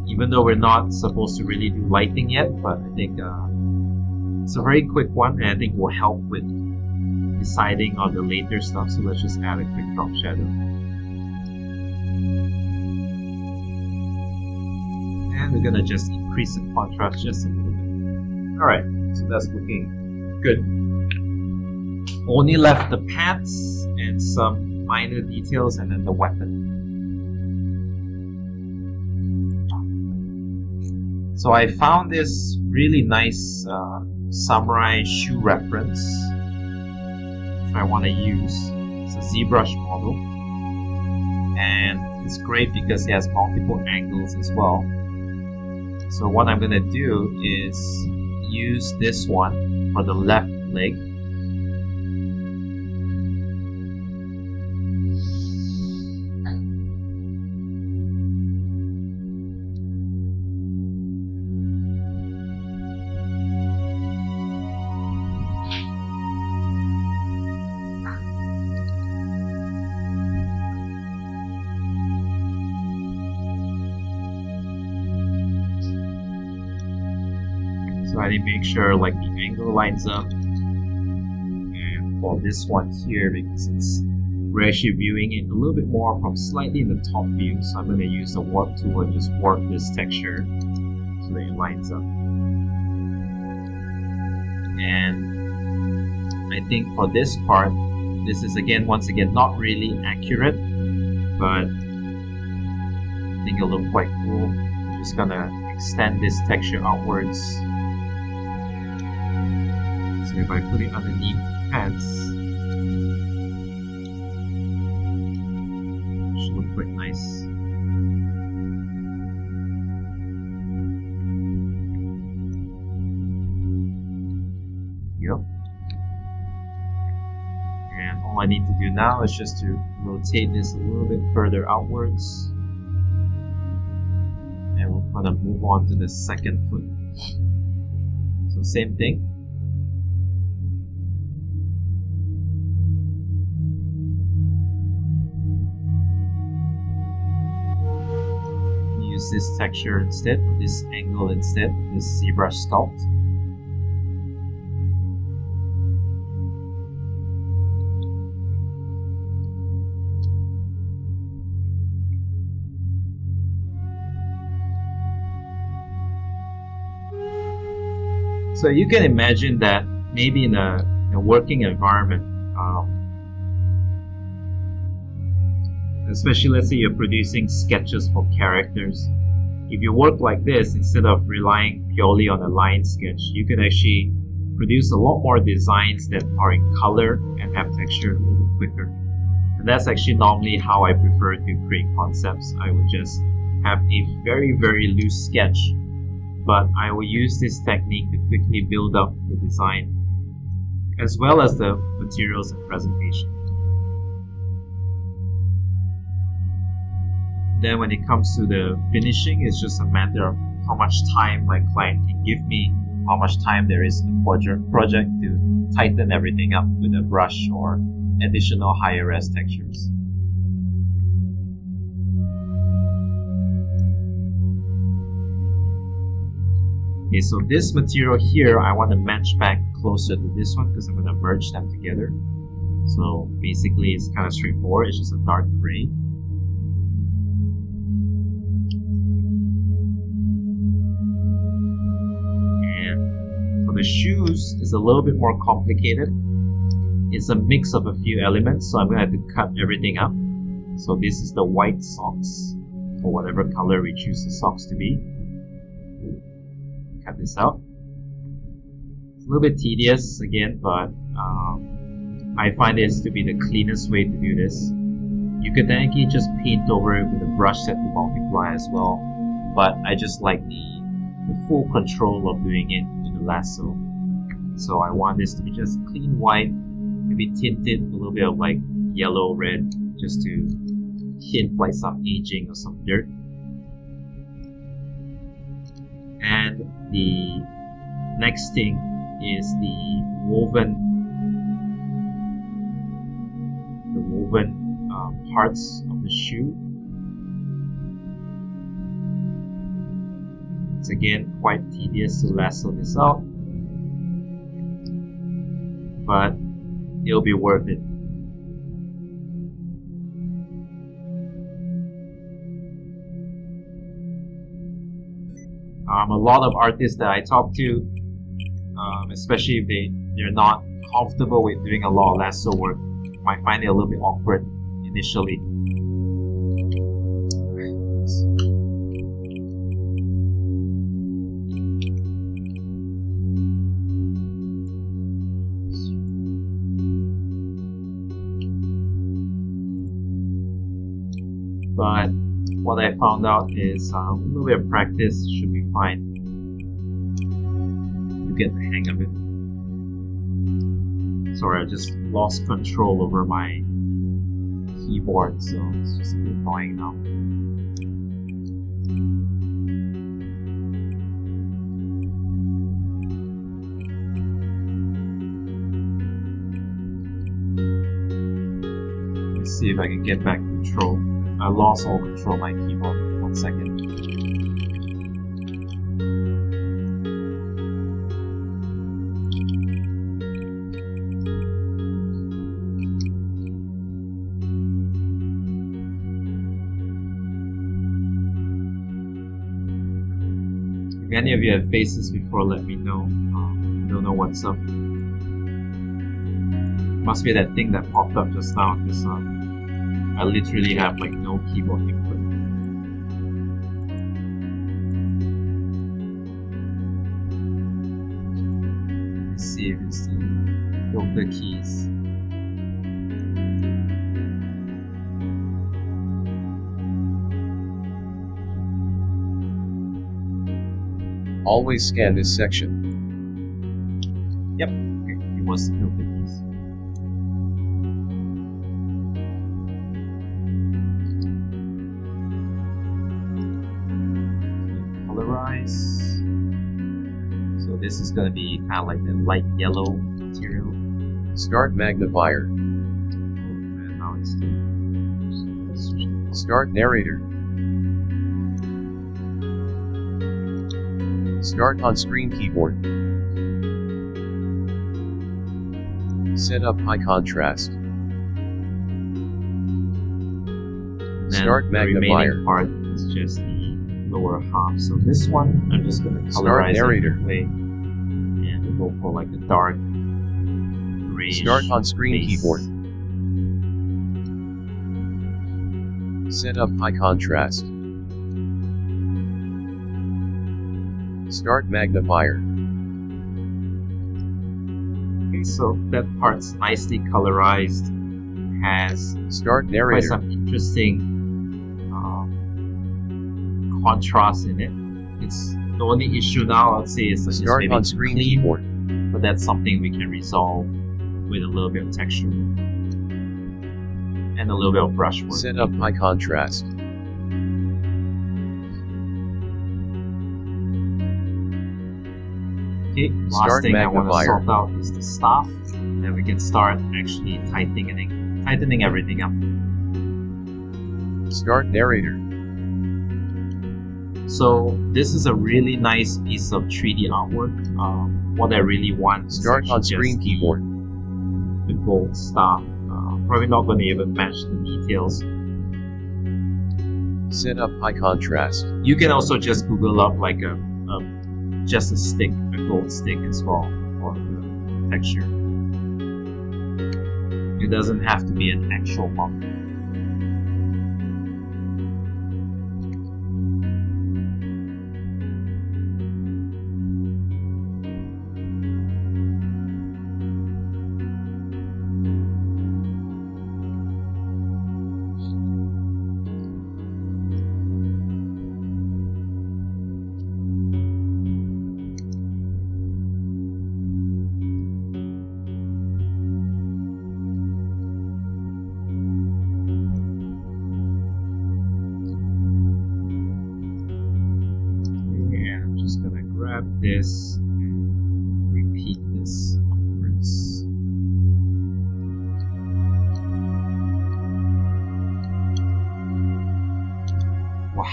Even though we're not supposed to really do lighting yet, but I think uh, it's a very quick one and I think will help with deciding on the later stuff. So let's just add a quick drop shadow. And we're gonna just increase the contrast just a little bit. Alright, so that's looking good. Only left the pants and some minor details and then the weapon. So I found this really nice uh, samurai shoe reference which I want to use. It's a ZBrush model and it's great because it has multiple angles as well. So what I'm gonna do is use this one for the left leg. Make sure like the angle lines up. And for this one here, because it's we're actually viewing it a little bit more from slightly in the top view, so I'm going to use the warp tool and just warp this texture so that it lines up. And I think for this part, this is again, once again, not really accurate, but I think it'll look quite cool. I'm just gonna extend this texture outwards. So if I put it underneath pants, should look quite nice. Yep. And all I need to do now is just to rotate this a little bit further outwards and we're gonna move on to the second foot. So same thing. Use this texture instead, this angle instead, this ZBrush sculpt. So you can imagine that maybe in a, in a working environment, um, especially let's say you're producing sketches for characters. If you work like this, instead of relying purely on a line sketch, you can actually produce a lot more designs that are in color and have texture a little bit quicker. And that's actually normally how I prefer to create concepts. I would just have a very, very loose sketch but I will use this technique to quickly build up the design as well as the materials and presentation. Then when it comes to the finishing, it's just a matter of how much time my client can give me, how much time there is in the project project to tighten everything up with a brush or additional higher res textures. Okay, so this material here, I want to match back closer to this one because I'm going to merge them together. So basically it's kind of straightforward, it's just a dark gray. It's a little bit more complicated. It's a mix of a few elements, so I'm going to have to cut everything up. So this is the white socks, or whatever color we choose the socks to be cut this out. It's a little bit tedious again, but um, I find this to be the cleanest way to do this. You could technically just paint over it with a brush set to multiply as well, but I just like the, the full control of doing it with the lasso. So I want this to be just clean white, maybe tinted a little bit of like yellow, red, just to hint like some aging or some dirt. and the next thing is the woven the woven um, parts of the shoe it's again quite tedious to lasso this out but it'll be worth it Um, a lot of artists that I talk to, um, especially if they, they're not comfortable with doing a lot of lasso work, might find it a little bit awkward initially. But what I found out is um, a little bit of practice should be fine. You get the hang of it. Sorry, I just lost control over my keyboard, so it's just a bit annoying now. Let's see if I can get back control. I lost all control of my keyboard. One second. If any of you have faces before, let me know. Um, don't know what's up. Must be that thing that popped up just now because um, I literally have like no keyboard input. Let's see if it's the filter keys. Always scan this section. Yep, okay, it was the Is gonna be kind of like the light yellow material. Start magnifier. And now it's the switch the color. Start narrator. Start on screen keyboard. Set up high contrast. And Start the magnifier. part is just the lower half. So this one, I'm just gonna Start colorize narrator. it way, go for like a dark Start on screen base. keyboard. Set up high contrast. Start magnifier. Okay, so that part's nicely colorized. Has Start quite some interesting um, contrast in it. It's the only issue now, I'd say, is that it's maybe too screen clean. but that's something we can resolve with a little bit of texture and a little bit of brushwork. Set up high contrast. Okay, last Start thing I want to magnifier. sort out is the staff. Then we can start actually tightening tightening everything up. Start narrator. So this is a really nice piece of 3D artwork. Um, what I really want is on screen keyboard. the gold staff. Uh, probably not going to even match the details. Set up high contrast. You can also just Google up like a, a just a stick, a gold stick as well for the texture. It doesn't have to be an actual mark.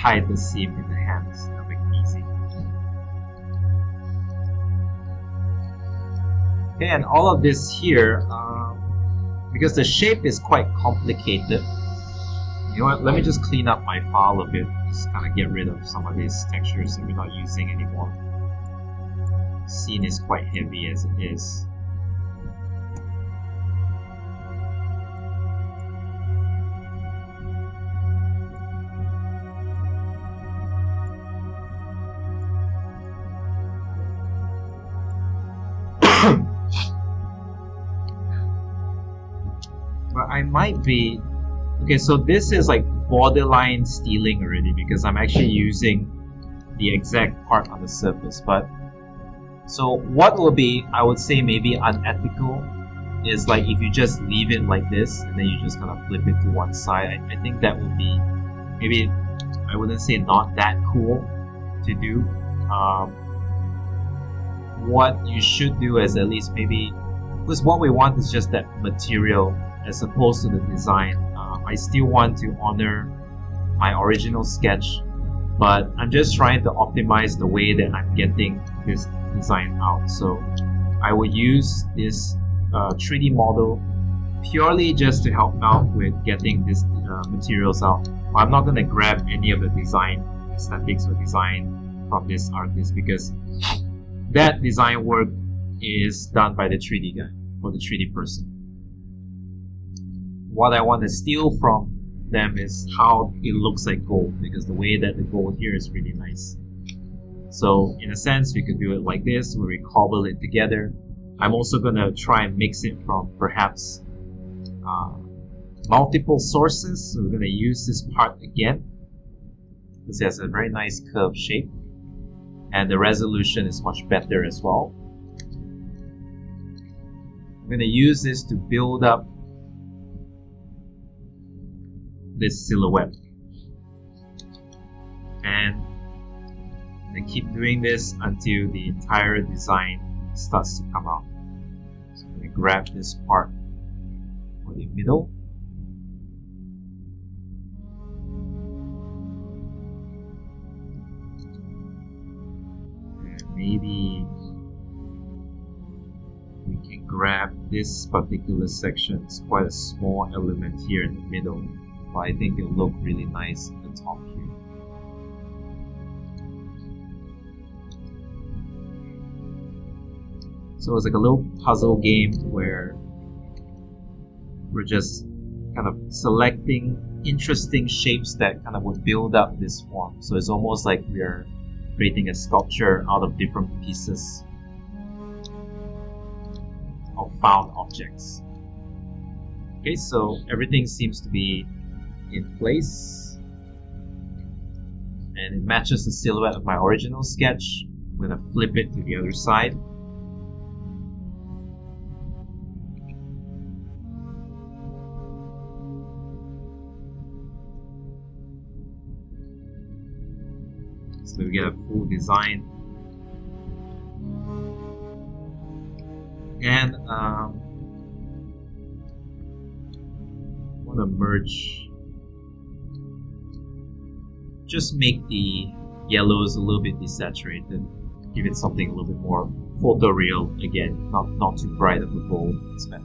Hide the seam in the hands. It easy. Okay, and all of this here, um, because the shape is quite complicated, you know what? Let me just clean up my file a bit. Just kind of get rid of some of these textures that we're not using anymore. Scene is quite heavy as it is. Might be okay. So this is like borderline stealing already because I'm actually using the exact part on the surface. But so what will be, I would say, maybe unethical is like if you just leave it like this and then you just kind of flip it to one side. I, I think that would be maybe I wouldn't say not that cool to do. Um, what you should do is at least maybe because what we want is just that material as opposed to the design. Uh, I still want to honor my original sketch, but I'm just trying to optimize the way that I'm getting this design out. So I will use this uh, 3D model purely just to help out with getting these uh, materials out. I'm not going to grab any of the design aesthetics or design from this artist because that design work is done by the 3D guy or the 3D person. What I want to steal from them is how it looks like gold because the way that the gold here is really nice. So in a sense, we could do it like this where we cobble it together. I'm also going to try and mix it from perhaps uh, multiple sources. So we're going to use this part again. This has a very nice curved shape and the resolution is much better as well. I'm going to use this to build up this silhouette. And I keep doing this until the entire design starts to come out. So I'm to grab this part for the middle. And maybe we can grab this particular section. It's quite a small element here in the middle but I think it'll look really nice at the top here. So it's like a little puzzle game where we're just kind of selecting interesting shapes that kind of would build up this form. So it's almost like we are creating a sculpture out of different pieces of found objects. Okay, so everything seems to be in place and it matches the silhouette of my original sketch. I'm to flip it to the other side. So we get a full design. And um, I want to merge just make the yellows a little bit desaturated, give it something a little bit more photoreal again, not, not too bright of a gold, better.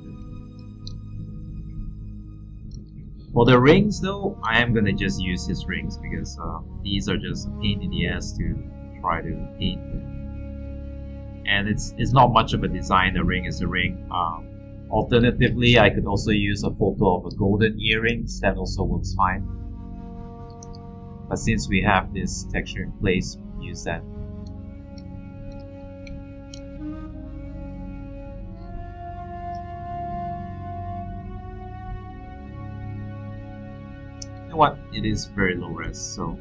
For the rings though, I am gonna just use his rings because uh, these are just a pain in the ass to try to paint. them. And it's, it's not much of a design, a ring is a ring. Um, alternatively, I could also use a photo of a golden earrings, that also works fine. But since we have this texture in place, use that. You know what? It is very low res, so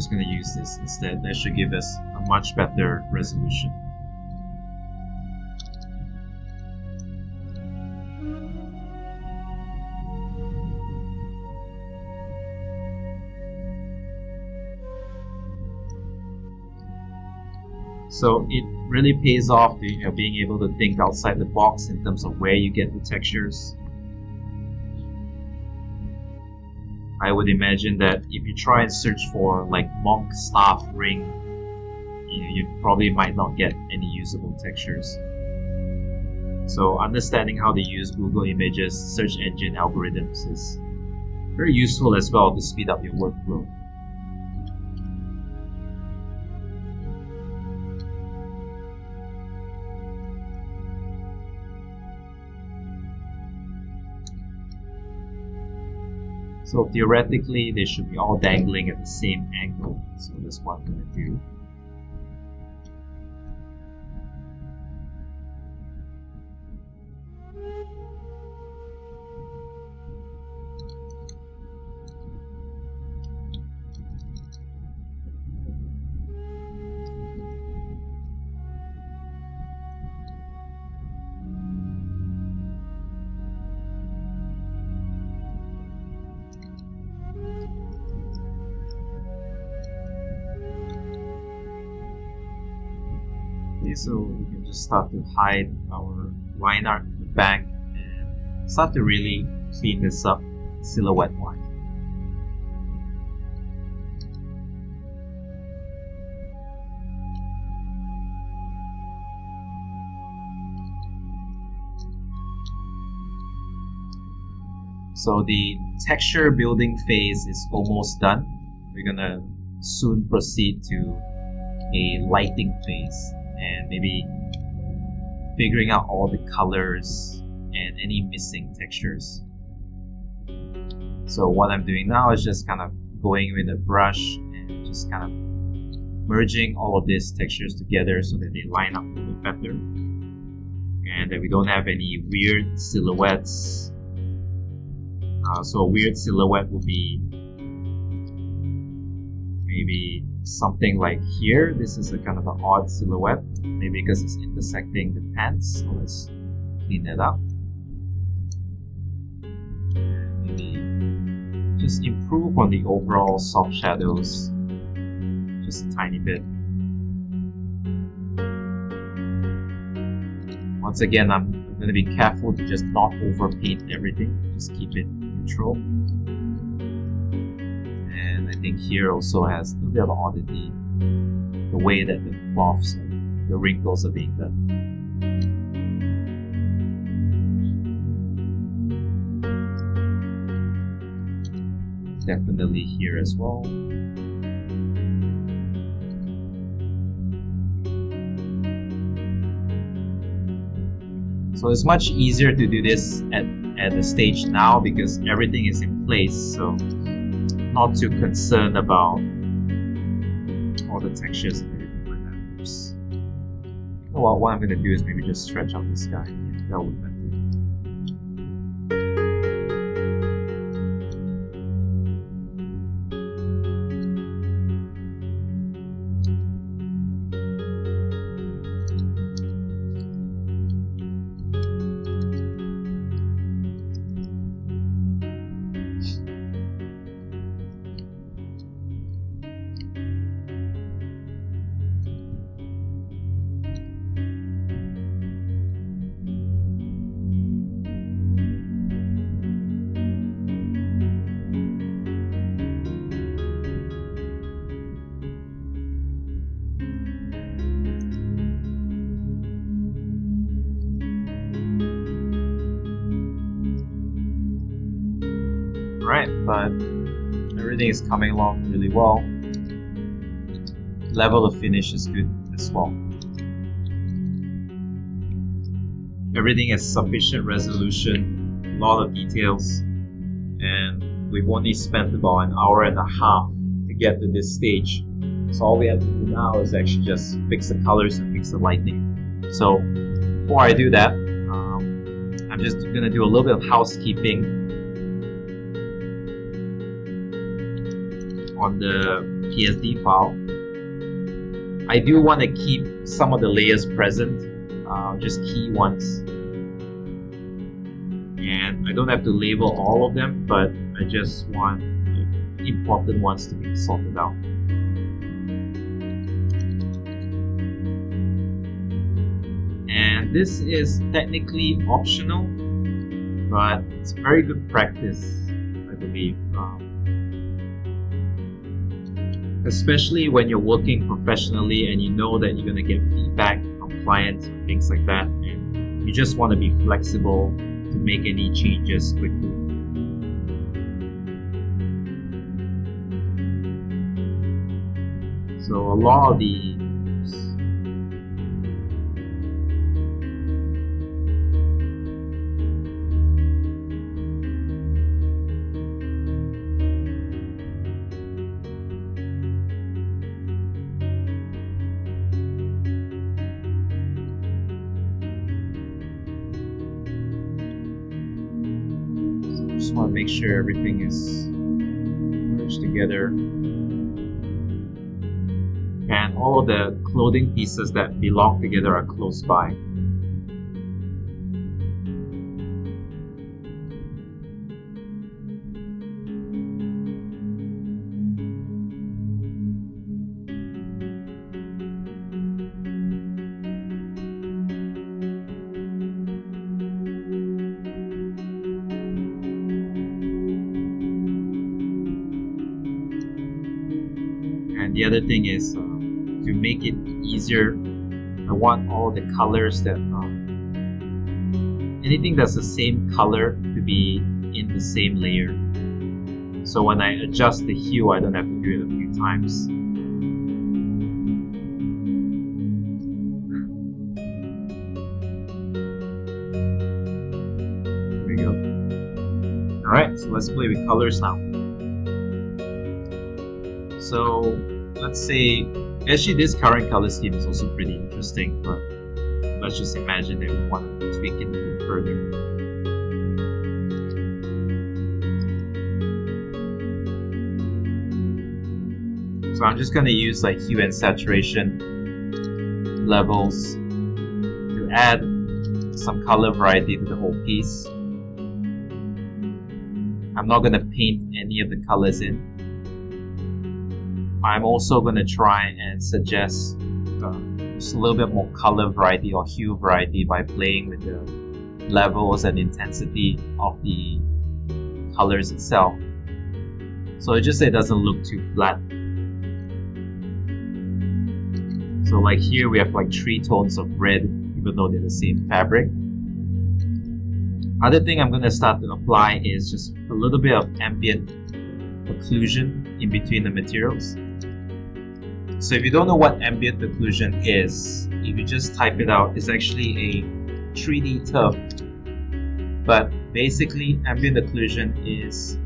just going to use this instead. That should give us a much better resolution. So it really pays off you know, being able to think outside the box in terms of where you get the textures I would imagine that if you try and search for like monk staff ring, you, you probably might not get any usable textures. So understanding how to use Google Images search engine algorithms is very useful as well to speed up your workflow. So theoretically, they should be all dangling at the same angle. So that's what I'm going to do. So we can just start to hide our line art in the back and start to really clean this up silhouette wise. So the texture building phase is almost done. We're gonna soon proceed to a lighting phase and maybe figuring out all the colors and any missing textures. So what I'm doing now is just kind of going with a brush and just kind of merging all of these textures together so that they line up a little bit better and that we don't have any weird silhouettes. Uh, so a weird silhouette would be maybe something like here. This is a kind of an odd silhouette, maybe because it's intersecting the pants. So let's clean that up. Maybe just improve on the overall soft shadows just a tiny bit. Once again, I'm going to be careful to just not overpaint everything, just keep it neutral. And I think here also has a little bit of oddity, the way that the cloths, the wrinkles are being done. Definitely here as well. So it's much easier to do this at, at the stage now because everything is in place. So not too concerned about all the textures and everything like that. Oops. Well, what I'm gonna do is maybe just stretch out this guy. That would is coming along really well. Level of finish is good as well. Everything has sufficient resolution, a lot of details, and we've only spent about an hour and a half to get to this stage. So all we have to do now is actually just fix the colors and fix the lighting. So before I do that, um, I'm just gonna do a little bit of housekeeping on the PSD file. I do want to keep some of the layers present, uh, just key ones. And I don't have to label all of them, but I just want important ones to be sorted out. And this is technically optional, but it's very good practice, I believe. Um, especially when you're working professionally and you know that you're going to get feedback from clients and things like that and you just want to be flexible to make any changes quickly. So a lot of the sure everything is merged together. And all the clothing pieces that belong together are close by easier, I want all the colors that um, anything that's the same color to be in the same layer. So when I adjust the hue, I don't have to do it a few times. There we go. Alright, so let's play with colors now. So let's say, actually this current color scheme is also pretty interesting, but let's just imagine that we want to tweak it a bit further. So I'm just going to use like hue and saturation levels to add some color variety to the whole piece. I'm not going to paint any of the colors in. I'm also going to try and suggest uh, just a little bit more color variety or hue variety by playing with the levels and intensity of the colors itself. So it just it doesn't look too flat. So like here we have like three tones of red even though they're the same fabric. Other thing I'm going to start to apply is just a little bit of ambient occlusion in between the materials. So if you don't know what ambient occlusion is, if you just type it out, it's actually a 3D term. But basically ambient occlusion is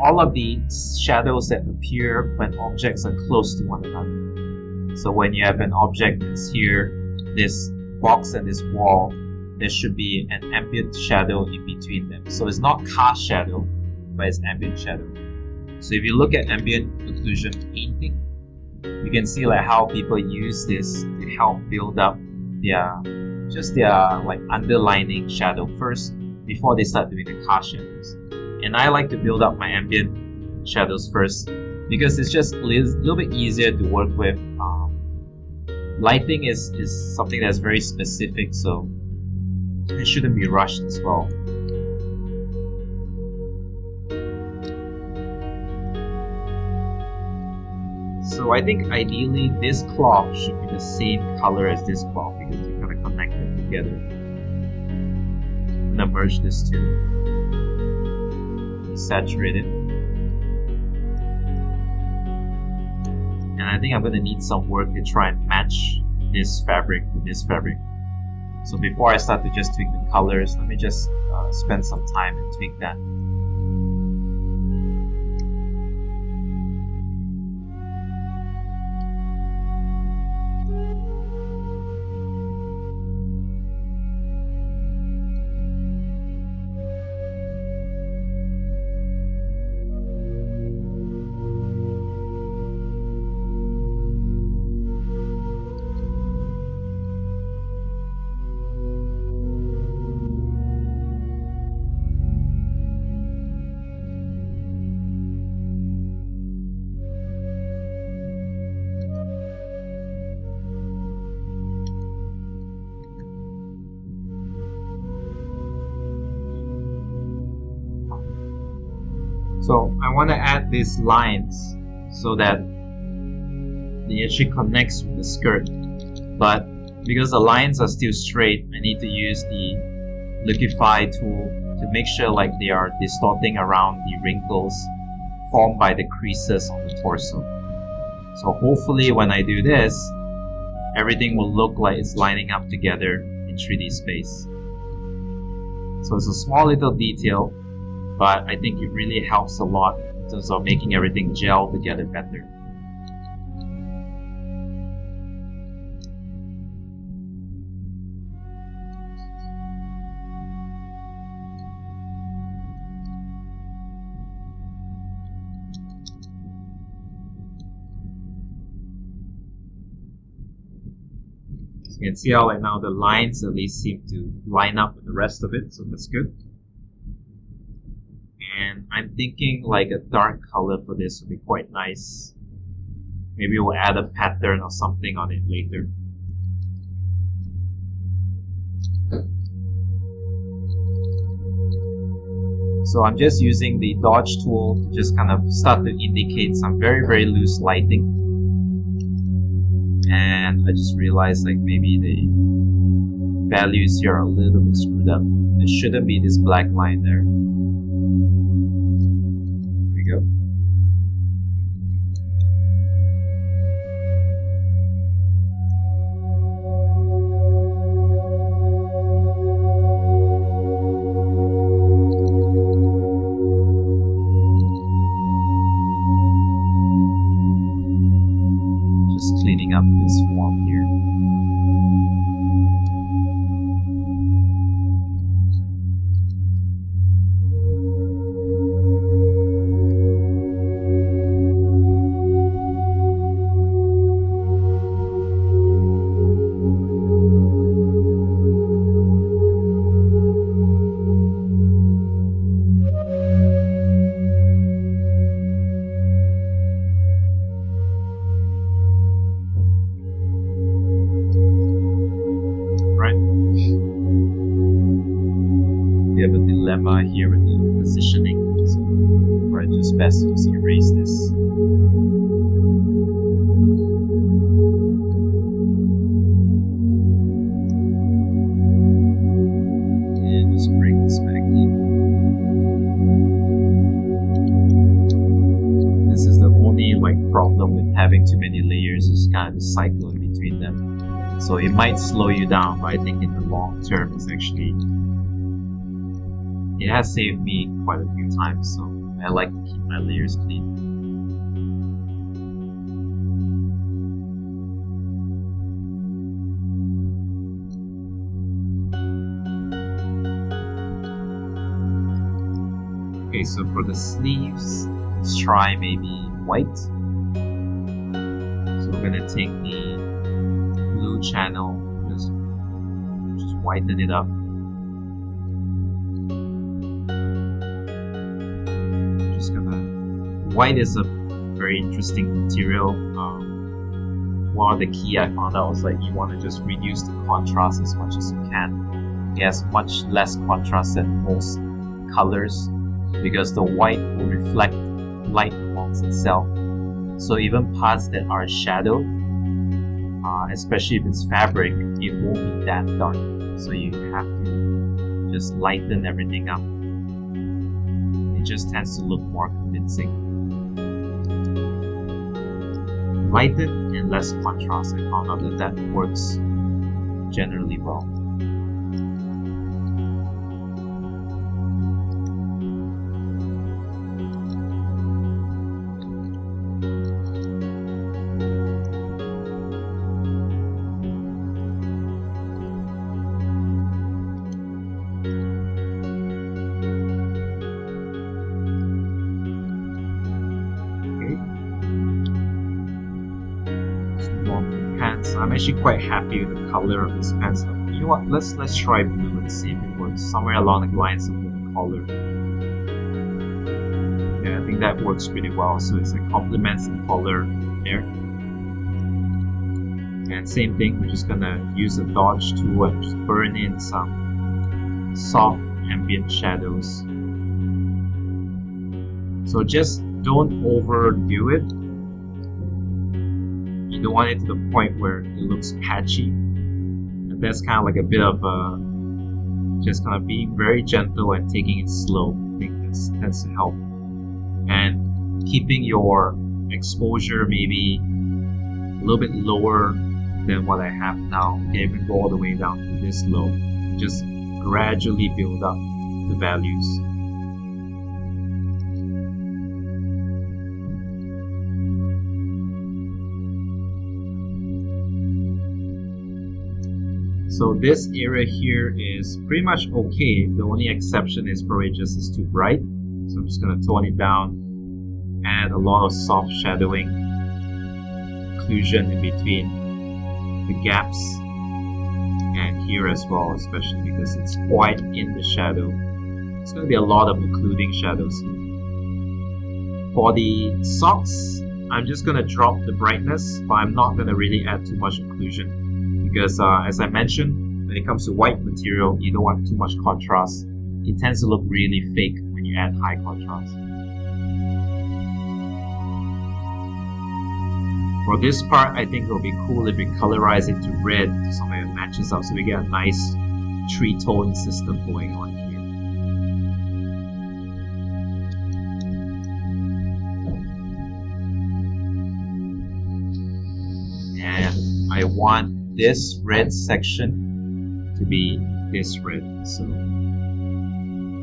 all of the shadows that appear when objects are close to one another. So when you have an object that's here, this box and this wall, there should be an ambient shadow in between them. So it's not cast shadow, but it's ambient shadow. So if you look at ambient occlusion painting, you can see like how people use this to help build up their just their like underlining shadow first before they start doing the cast shadows. And I like to build up my ambient shadows first because it's just a little bit easier to work with. Um, lighting is, is something that's very specific, so it shouldn't be rushed as well. So I think ideally this cloth should be the same color as this cloth because you're going to connect them together. I'm to merge this two. Saturate it. and I think I'm going to need some work to try and match this fabric with this fabric. So before I start to just tweak the colors, let me just uh, spend some time and tweak that. These lines so that it actually connects with the skirt. But because the lines are still straight, I need to use the liquify tool to make sure like they are distorting around the wrinkles formed by the creases on the torso. So hopefully when I do this, everything will look like it's lining up together in 3D space. So it's a small little detail, but I think it really helps a lot of making everything gel together better. You can see how like now the lines at least seem to line up with the rest of it, so that's good and I'm thinking like a dark color for this would be quite nice. Maybe we'll add a pattern or something on it later. So I'm just using the dodge tool to just kind of start to indicate some very very loose lighting and I just realized like maybe the values here are a little bit screwed up. There shouldn't be this black line there. There has saved me quite a few times. So I like to keep my layers clean. Okay, so for the sleeves, let's try maybe white. So we're gonna take the blue channel, just just whiten it up. White is a very interesting material. Um, one of the key I found out was like you want to just reduce the contrast as much as you can. It has much less contrast than most colors because the white will reflect light amongst itself. So even parts that are shadowed uh, especially if it's fabric, it won't be that dark. So you have to just lighten everything up. It just tends to look more convincing. Lighten and less contrast. Out that that works generally well. Actually quite happy with the color of this pants. You know what? Let's let's try blue and see if it works. Somewhere along the lines of the color. Yeah, I think that works pretty well. So it's like complements the color there. And same thing, we're just gonna use a dodge tool and just burn in some soft ambient shadows. So just don't overdo it. You don't want it to the point where it looks patchy. And that's kind of like a bit of a just kind of being very gentle and taking it slow. I think tends to help. And keeping your exposure maybe a little bit lower than what I have now. You can even go all the way down to this low. Just gradually build up the values. So this area here is pretty much okay. The only exception is probably just is too bright. So I'm just gonna tone it down. Add a lot of soft shadowing, occlusion in between the gaps, and here as well, especially because it's quite in the shadow. It's gonna be a lot of occluding shadows here. For the socks, I'm just gonna drop the brightness, but I'm not gonna really add too much occlusion because uh, as I mentioned, when it comes to white material, you don't want too much contrast. It tends to look really fake when you add high contrast. For this part, I think it'll be cool if we colorize it to red so it matches up so we get a nice tree tone system going on here. And I want this red section to be this red. So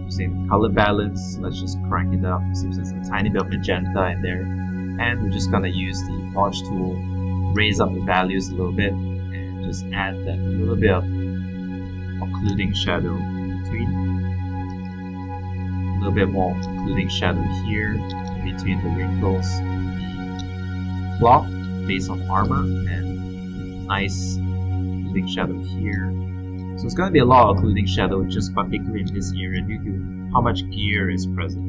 using color balance, let's just crank it up. Seems there's a tiny bit of magenta in there. And we're just gonna use the dodge tool, raise up the values a little bit, and just add that little bit of occluding shadow between. A little bit more occluding shadow here, between the wrinkles, the cloth based on armor, and nice occluding shadow here. So it's going to be a lot of occluding shadow, just particularly in this area due to how much gear is present.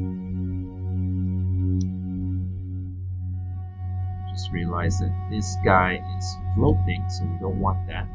Just realize that this guy is floating, so we don't want that.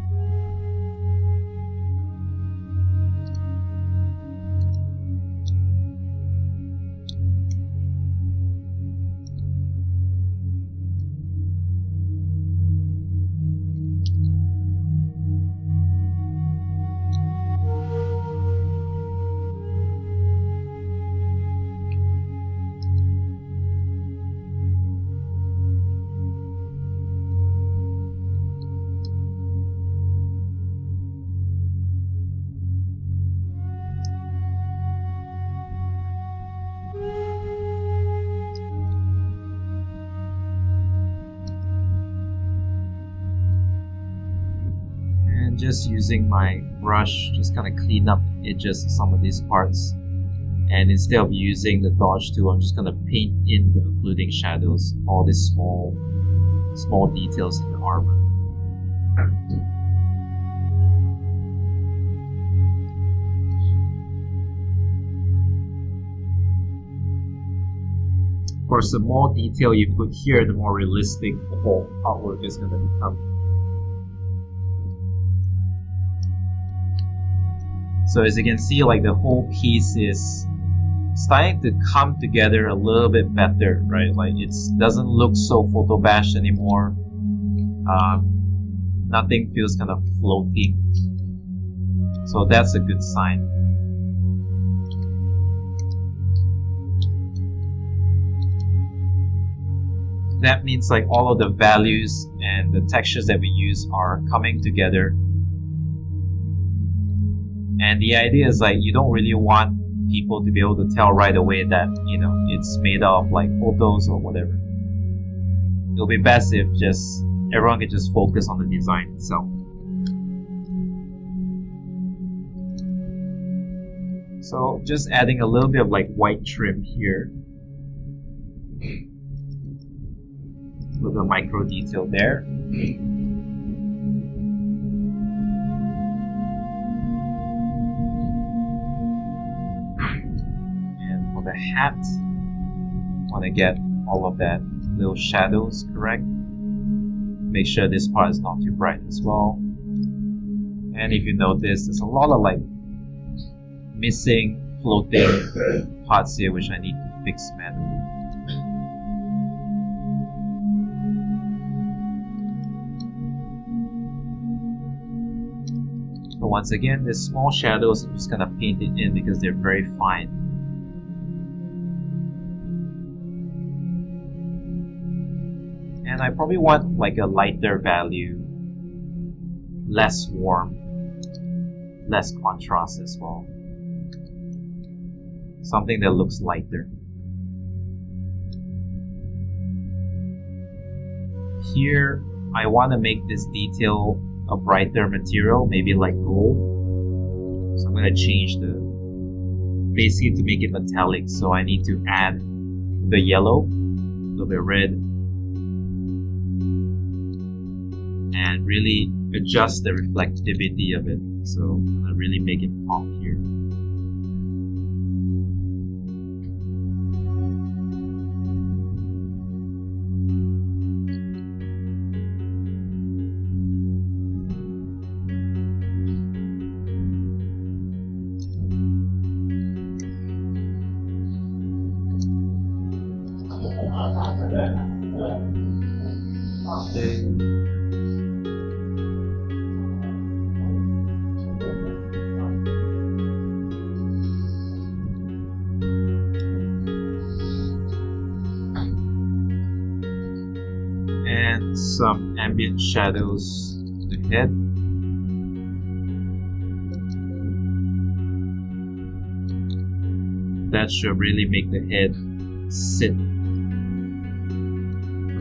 Just using my brush, just kind of clean up edges some of these parts. And instead of using the dodge tool, I'm just gonna paint in the occluding shadows, all these small, small details in the armor. Of course, the more detail you put here, the more realistic the whole artwork is gonna become. So as you can see, like the whole piece is starting to come together a little bit better, right? Like it doesn't look so photo anymore. Um, nothing feels kind of floating. So that's a good sign. That means like all of the values and the textures that we use are coming together and the idea is like you don't really want people to be able to tell right away that you know it's made of like photos or whatever. It'll be best if just everyone can just focus on the design itself. So just adding a little bit of like white trim here. A little bit of micro detail there. Hat. Want to get all of that little shadows correct. Make sure this part is not too bright as well. And if you notice, there's a lot of like missing floating parts here which I need to fix manually. But once again, the small shadows, I'm just gonna paint it in because they're very fine. And I probably want like a lighter value, less warm, less contrast as well. Something that looks lighter. Here, I want to make this detail a brighter material, maybe like gold. So I'm going to change the, basically to make it metallic, so I need to add the yellow, a little bit red, and really adjust the reflectivity of it. So I'm gonna really make it pop here. Ambient shadows the head. That should really make the head sit.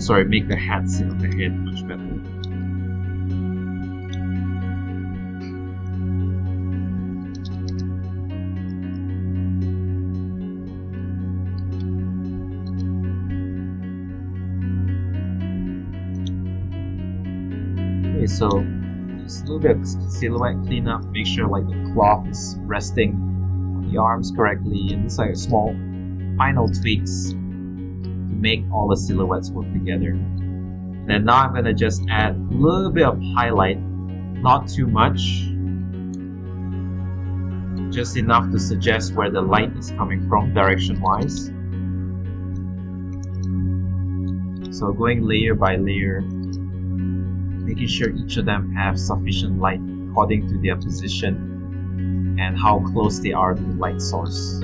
Sorry, make the hat sit on the head much better. So just a little bit of silhouette cleanup. Make sure like the cloth is resting on the arms correctly, and it's like small final tweaks to make all the silhouettes work together. And then now I'm gonna just add a little bit of highlight, not too much, just enough to suggest where the light is coming from direction-wise. So going layer by layer, making sure each of them have sufficient light according to their position and how close they are to the light source.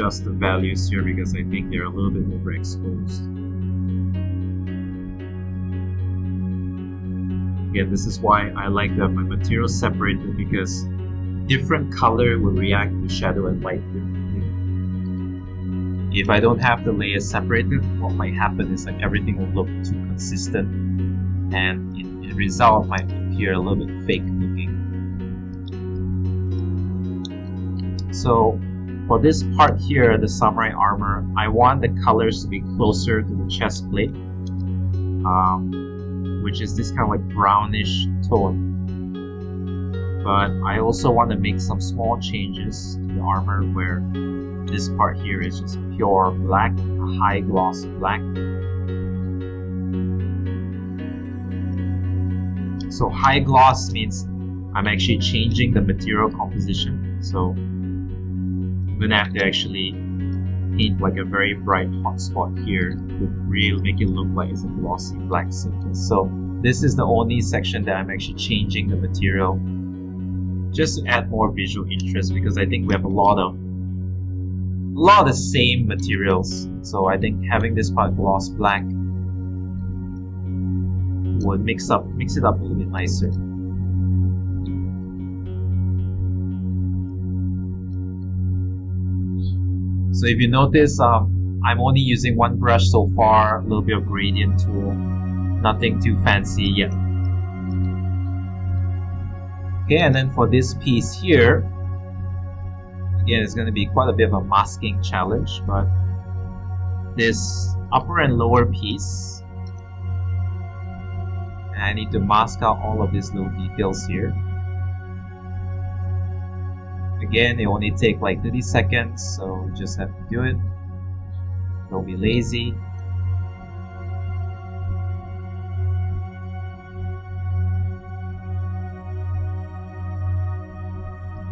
Adjust the values here because I think they're a little bit overexposed. Again, this is why I like to have my materials separated because different color will react to shadow and light differently. If I don't have the layers separated, what might happen is like everything will look too consistent and in, in result might appear a little bit fake looking. So for this part here, the samurai armor, I want the colors to be closer to the chest plate, um, which is this kind of like brownish tone. But I also want to make some small changes to the armor where this part here is just pure black, high gloss black. So high gloss means I'm actually changing the material composition. So I'm gonna have to actually paint like a very bright hot spot here to really make it look like it's a glossy black surface. So this is the only section that I'm actually changing the material just to add more visual interest because I think we have a lot of a lot of the same materials. So I think having this part gloss black would mix up mix it up a little bit nicer. So if you notice, um, I'm only using one brush so far, a little bit of gradient tool, nothing too fancy yet. Okay, and then for this piece here, again, it's going to be quite a bit of a masking challenge, but this upper and lower piece, I need to mask out all of these little details here. Again, it only take like 30 seconds, so you just have to do it. Don't be lazy.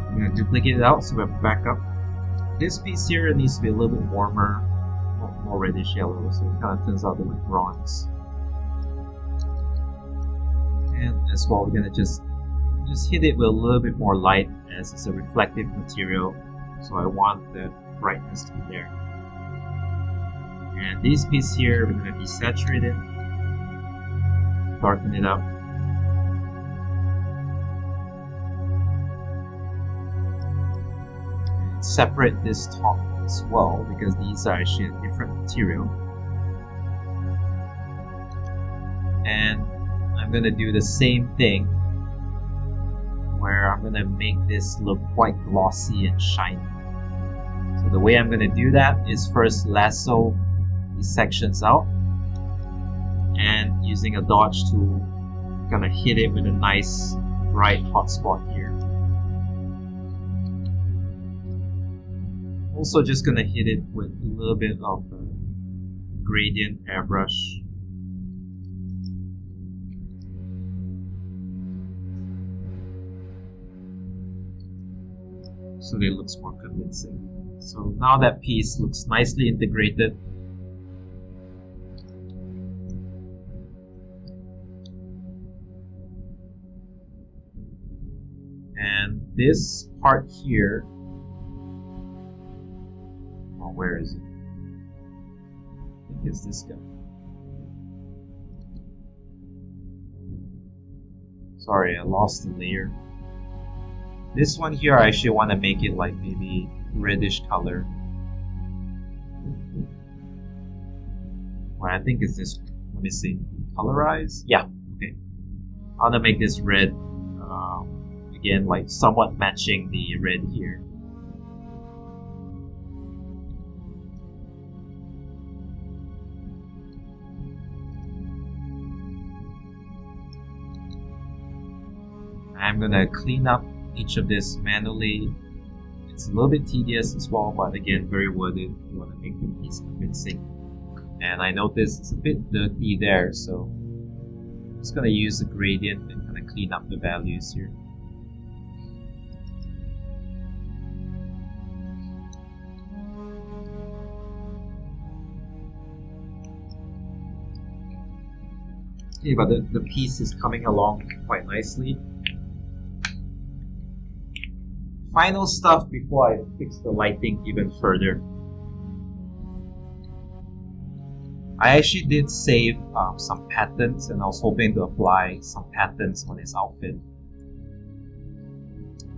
I'm gonna duplicate it out so we have backup. This piece here needs to be a little bit warmer, oh, more reddish yellow, so it kind of turns out to like bronze. And as well, we're gonna just just hit it with a little bit more light as it's a reflective material. So I want the brightness to be there. And this piece here we're going to desaturate it darken it up. Separate this top as well because these are actually a different material. And I'm going to do the same thing where I'm gonna make this look quite glossy and shiny. So the way I'm gonna do that is first lasso these sections out and using a dodge tool gonna hit it with a nice bright hot spot here also just gonna hit it with a little bit of a gradient airbrush so it looks more convincing. So now that piece looks nicely integrated. And this part here, oh, where is it? I think it's this guy. Sorry, I lost the layer. This one here, I actually want to make it like maybe reddish color. Well, I think it's this. Let me see. Colorize? Yeah. Okay. I want to make this red. Uh, again, like somewhat matching the red here. I'm gonna clean up each of this manually. It's a little bit tedious as well, but again, very worth it. You want to make the piece convincing. And I noticed it's a bit dirty there, so I'm just gonna use the gradient and kind of clean up the values here. Okay, but the, the piece is coming along quite nicely final stuff before I fix the lighting even further. I actually did save um, some patterns and I was hoping to apply some patterns on his outfit.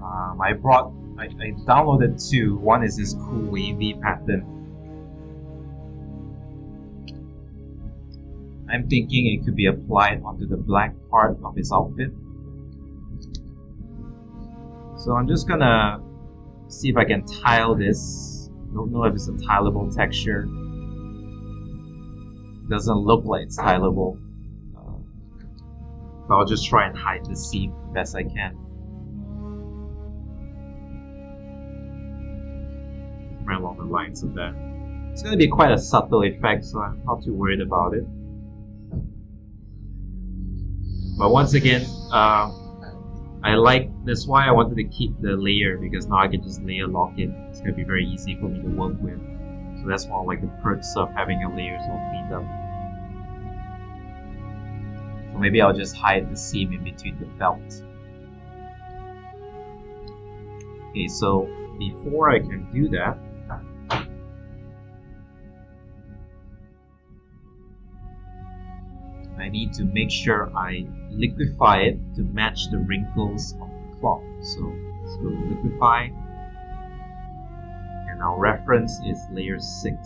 Um, I brought, I, I downloaded two. One is this cool wavy pattern. I'm thinking it could be applied onto the black part of his outfit. So I'm just gonna see if I can tile this. Don't know if it's a tileable texture. Doesn't look like it's tileable. But I'll just try and hide the seam best I can. Right along the lines of that. It's gonna be quite a subtle effect, so I'm not too worried about it. But once again, uh, I like that's why I wanted to keep the layer because now I can just layer lock it. It's gonna be very easy for me to work with. So that's one of like the perks of having a layer so cleaned up. So maybe I'll just hide the seam in between the belt. Okay, so before I can do that, I need to make sure I liquefy it to match the wrinkles of the cloth. So let's liquefy. And our reference is layer 6.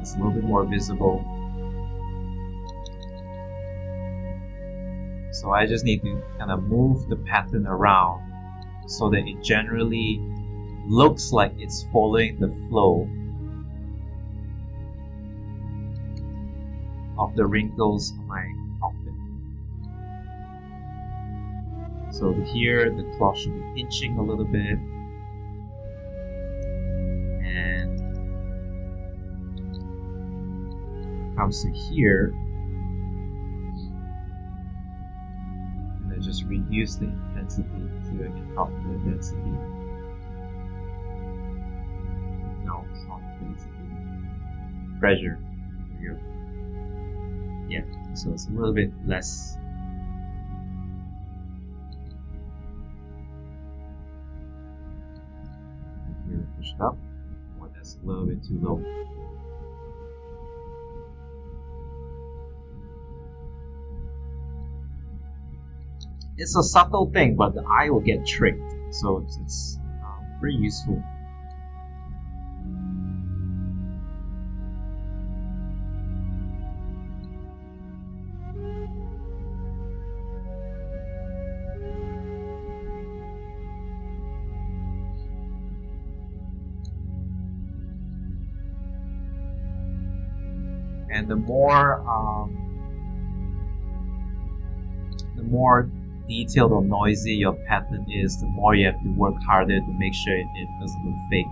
It's a little bit more visible. So I just need to kind of move the pattern around so that it generally looks like it's following the flow the wrinkles on my outfit. So here the cloth should be pinching a little bit. And comes to here. And I just reduce the intensity I can drop the intensity. No, it's not intensity. Pressure. There you go yeah so it's a little bit less. Here push it up. Or that's a little bit too low. It's a subtle thing but the eye will get tricked. So it's, it's uh, pretty useful the more um, the more detailed or noisy your pattern is, the more you have to work harder to make sure it, it doesn't look fake.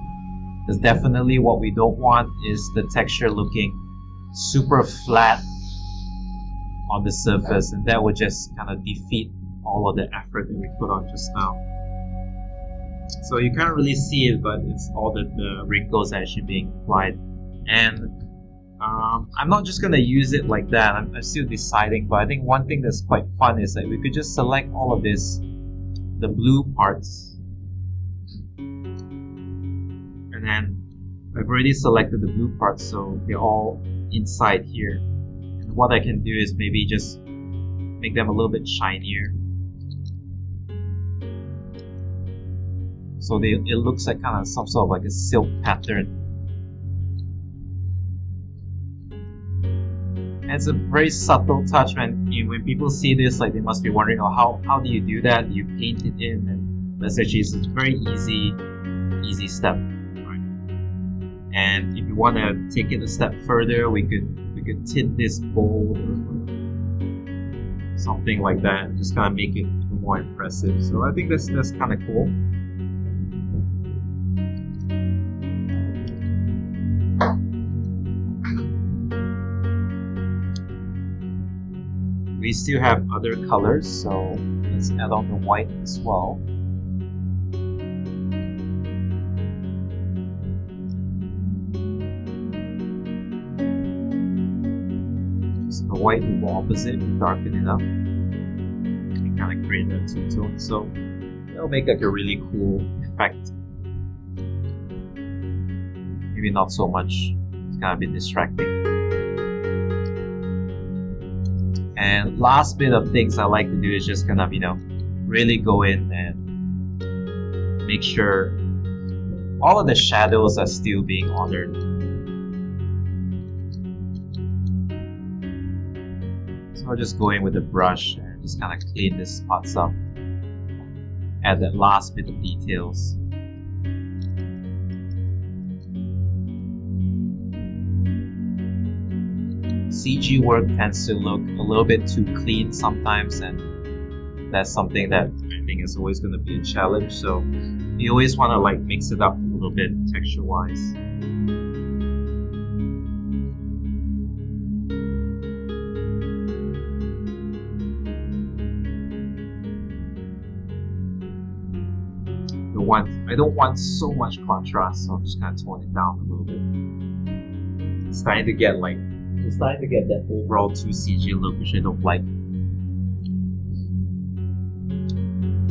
Because definitely what we don't want is the texture looking super flat on the surface, and that would just kind of defeat all of the effort that we put on just now. So you can't really see it, but it's all the, the wrinkles actually being applied. And um, I'm not just gonna use it like that. I'm, I'm, still deciding, but I think one thing that's quite fun is that we could just select all of this, the blue parts, and then I've already selected the blue parts, so they're all inside here. And what I can do is maybe just make them a little bit shinier. So they, it looks like kind of some sort of like a silk pattern it's a very subtle touch when you, when people see this, like they must be wondering, oh, how how do you do that? You paint it in, and that's actually it's a very easy easy step. Right? And if you want to take it a step further, we could we could tint this gold or something like that, just kind of make it more impressive. So I think that's that's kind of cool. We still have other colors so let's add on the white as well. So the white opposite and darken it up. And kind of create that two-tone so it'll make like a really cool effect. Maybe not so much it's gonna be distracting and last bit of things I like to do is just kind of, you know, really go in and make sure all of the shadows are still being honored. So I'll just go in with a brush and just kind of clean this spots up. Add that last bit of details. CG work tends to look a little bit too clean sometimes, and that's something that I think is always going to be a challenge. So you always want to like mix it up a little bit texture wise. want I don't want so much contrast, so I'm just gonna tone it down a little bit. It's starting to get like it's starting to get that overall 2 CG look, which I don't like.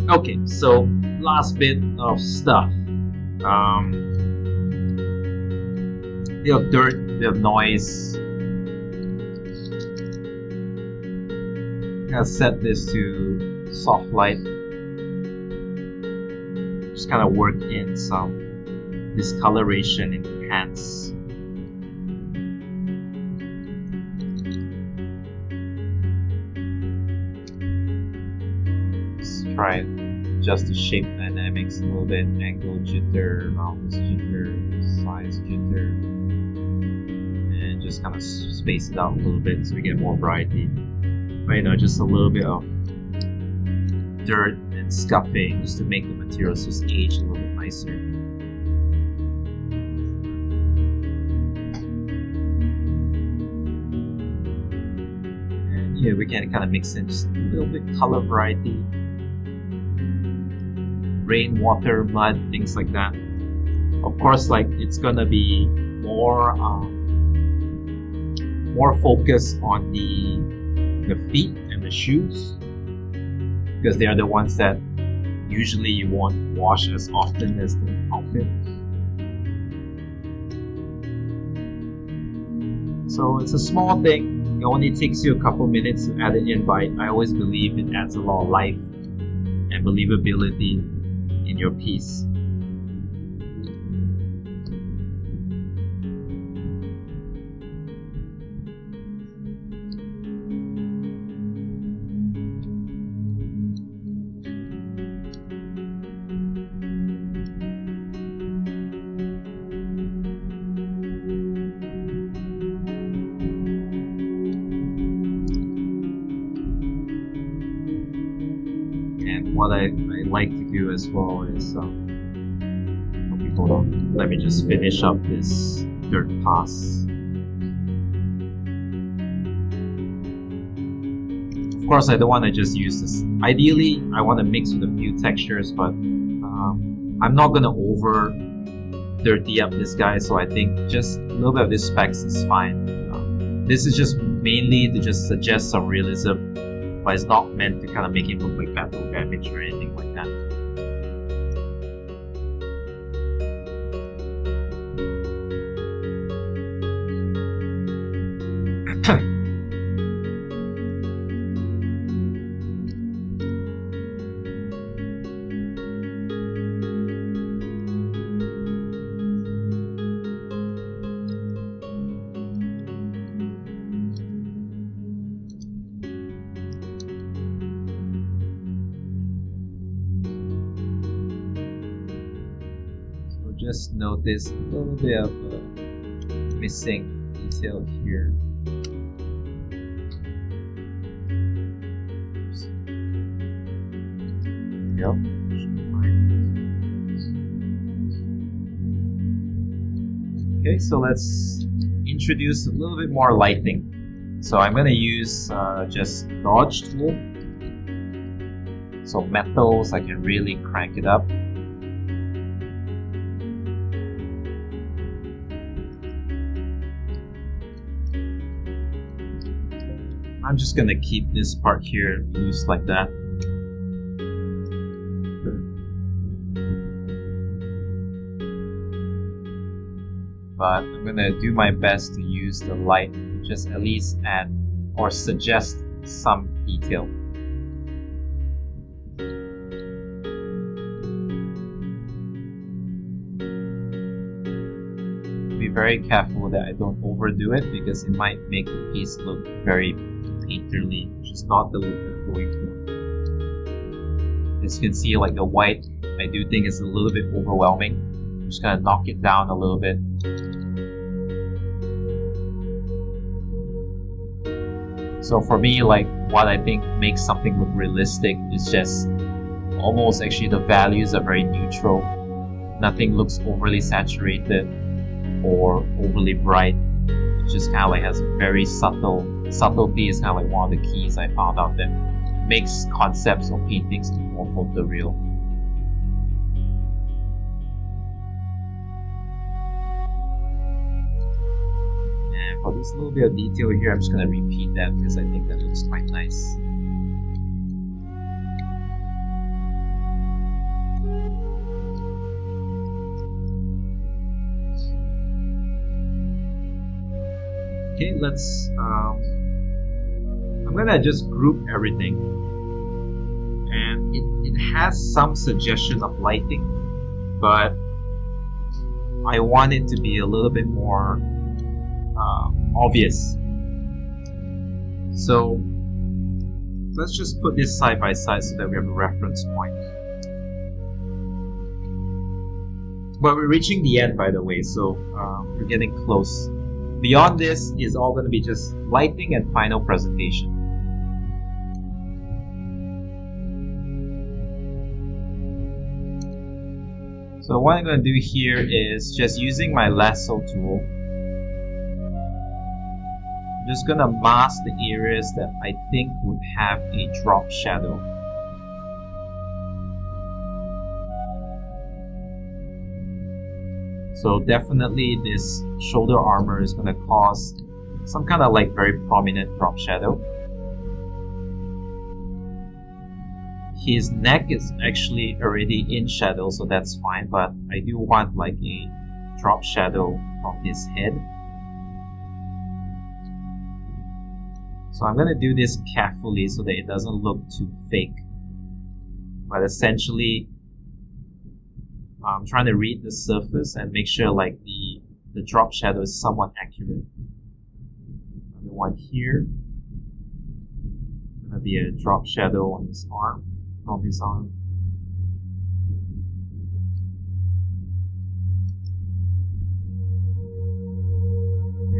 Okay, so last bit of stuff. Um, bit of dirt, bit of noise. I'm gonna set this to soft light. Just kind of work in some discoloration in the just the shape dynamics a little bit, angle jitter, roundness jitter, size jitter, and just kind of space it out a little bit so we get more variety. But you know, just a little bit of dirt and scuffing just to make the materials just age a little bit nicer. And yeah, we can kind of mix in just a little bit color variety rain, water, mud, things like that. Of course, like it's gonna be more um, more focus on the the feet and the shoes because they are the ones that usually you won't wash as often as the outfit. So it's a small thing. It only takes you a couple minutes to add it in, but I always believe it adds a lot of life and believability in your piece. As well is um, okay, hold on. Let me just finish up this third pass. Of course, I don't want to just use this. Ideally, I want to mix with a few textures, but um, I'm not to over dirty up this guy, so I think just a little bit of this specks is fine. Um, this is just mainly to just suggest some realism, but it's not meant to kind of make it look like battle damage or notice a little bit of a missing detail here. Oops. There we go. Should be fine. Okay, so let's introduce a little bit more lighting. So I'm going to use uh, just dodge tool. So metals, I can really crank it up. I'm just gonna keep this part here loose like that. But I'm gonna do my best to use the light to just at least add or suggest some detail. Be very careful that I don't overdo it because it might make the piece look very painterly, which is not the look I'm going for. As you can see, like the white, I do think is a little bit overwhelming. I'm just gonna knock it down a little bit. So for me, like what I think makes something look realistic is just almost actually the values are very neutral. Nothing looks overly saturated or overly bright. It just kind of like has a very subtle subtlety is kind of like one of the keys I found out that makes concepts or paintings more photoreal. And for this little bit of detail here, I'm just gonna repeat that because I think that looks quite nice. Okay, let's. Um, I'm gonna just group everything, and it, it has some suggestion of lighting, but I want it to be a little bit more uh, obvious. So let's just put this side by side so that we have a reference point. But we're reaching the end, by the way, so uh, we're getting close. Beyond this is all going to be just lighting and final presentation. So what I'm going to do here is just using my lasso tool. I'm just going to mask the areas that I think would have a drop shadow. So definitely this shoulder armor is going to cause some kind of like very prominent drop shadow. His neck is actually already in shadow, so that's fine, but I do want like a drop shadow from his head. So I'm going to do this carefully so that it doesn't look too fake. But essentially, I'm trying to read the surface and make sure like the the drop shadow is somewhat accurate. Another one here. Gonna be a drop shadow on his arm, from his arm.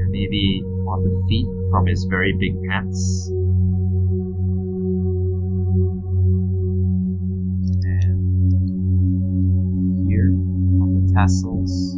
Maybe on the feet from his very big pants. And here on the tassels.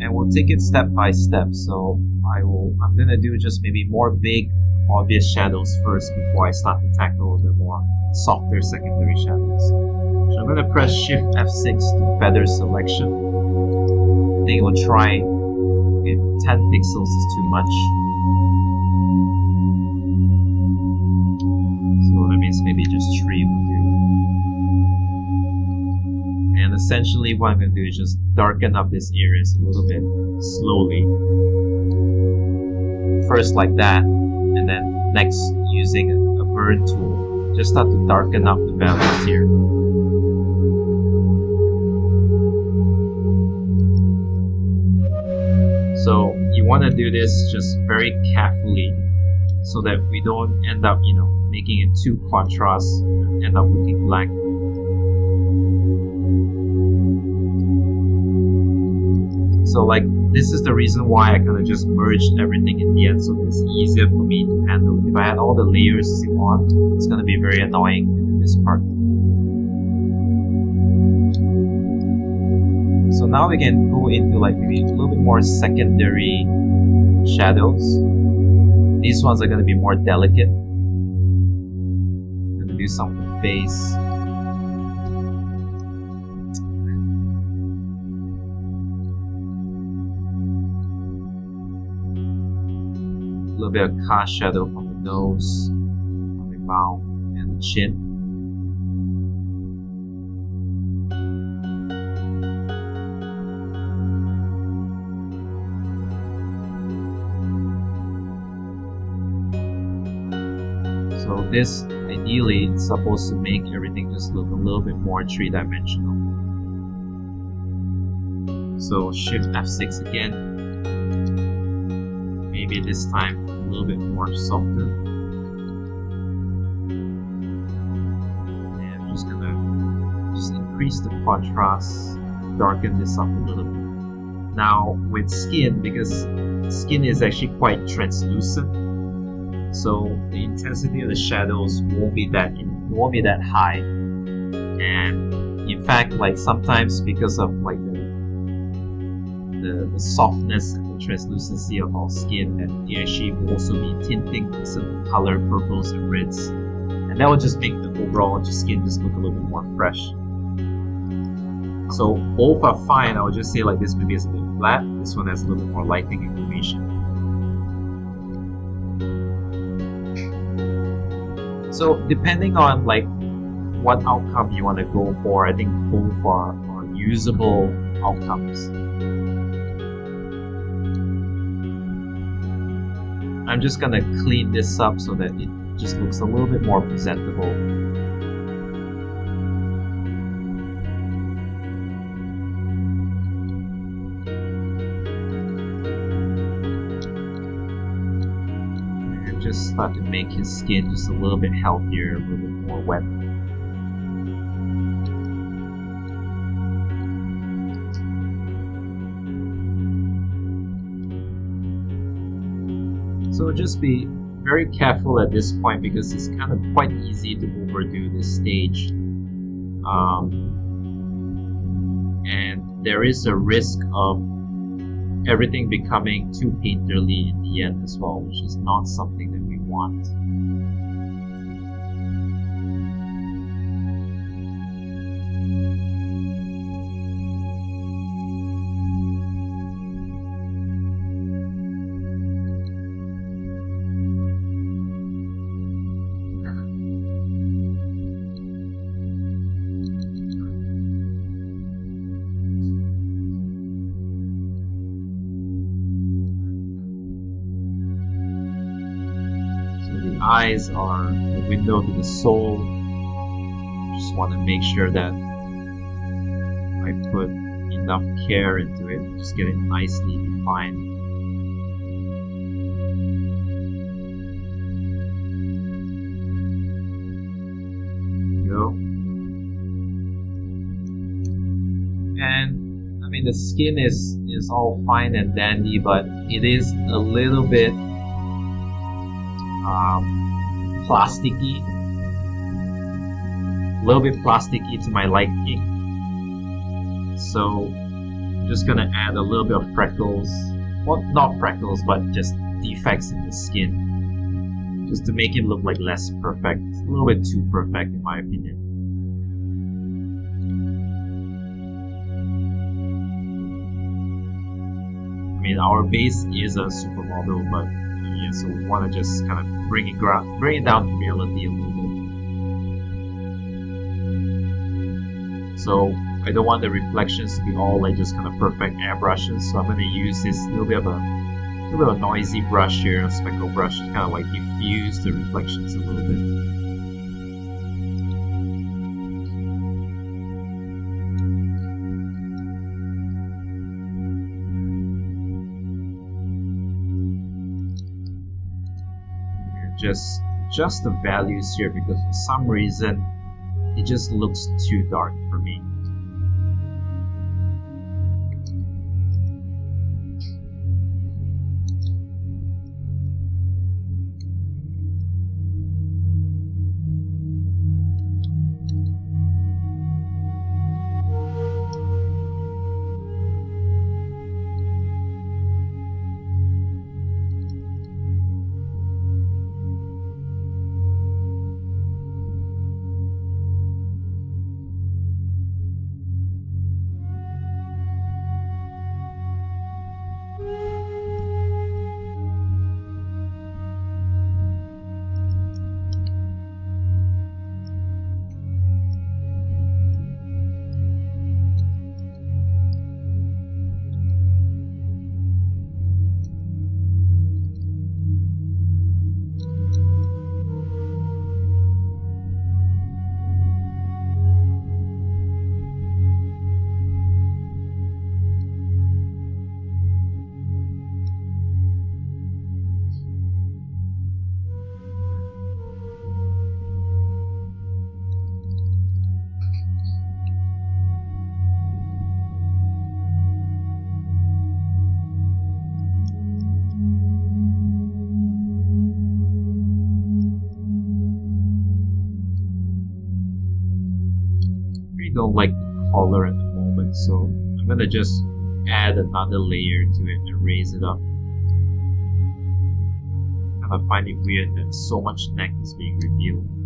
And we'll take it step by step. So I will I'm gonna do just maybe more big obvious shadows first before I start to tackle the more softer secondary shadows. So I'm gonna press Shift F6 to feather selection. I think it will try if 10 pixels is too much. So that means maybe just 3 will do. And essentially what I'm gonna do is just darken up these areas a little bit slowly first like that next using a, burn tool. Just start to darken up the values here. So you want to do this just very carefully so that we don't end up you know making it too contrast and end up looking black so like this is the reason why I kind of just merged everything in the end so it's easier for me to handle. If I had all the layers on, it's going to be very annoying to do this part. So now we can go into like maybe a little bit more secondary shadows. These ones are going to be more delicate. I'm going to do some face. Little bit of cast shadow from the nose, from the mouth, and the chin. So this, ideally, it's supposed to make everything just look a little bit more three-dimensional. So Shift F6 again. Maybe this time little bit more softer. And I'm just gonna just increase the contrast, darken this up a little bit. Now with skin, because skin is actually quite translucent, so the intensity of the shadows won't be that won't be that high and in fact like sometimes because of like the the, the softness translucency of our skin and the actually will also be tinting some color purples and reds. And that will just make the overall just skin just look a little bit more fresh. So both are fine. I would just say like this maybe is a bit flat. This one has a little bit more lighting information. So depending on like what outcome you want to go for, I think both are, are usable outcomes. I'm just gonna clean this up so that it just looks a little bit more presentable. just start to make his skin just a little bit healthier, a little bit more wet. So just be very careful at this point because it's kind of quite easy to overdo this stage. Um, and there is a risk of everything becoming too painterly in the end as well, which is not something that we want. Eyes are the window to the soul. Just want to make sure that I put enough care into it, just get it nicely defined. go. And I mean the skin is is all fine and dandy, but it is a little bit um, plasticky. a little bit plasticky to my liking. So just gonna add a little bit of freckles. Well, not freckles, but just defects in the skin. Just to make it look like less perfect. A little bit too perfect in my opinion. I mean, our base is a supermodel, but so we want to just kind of bring it, bring it down to reality a little bit. So I don't want the reflections to be all like just kind of perfect airbrushes, so I'm going to use this little bit of a little bit of a noisy brush here, a speckle brush, to kind of like diffuse the reflections a little bit. Just just the values here because for some reason it just looks too dark color at the moment, so I'm gonna just add another layer to it and raise it up. Kind of find it weird that so much neck is being revealed.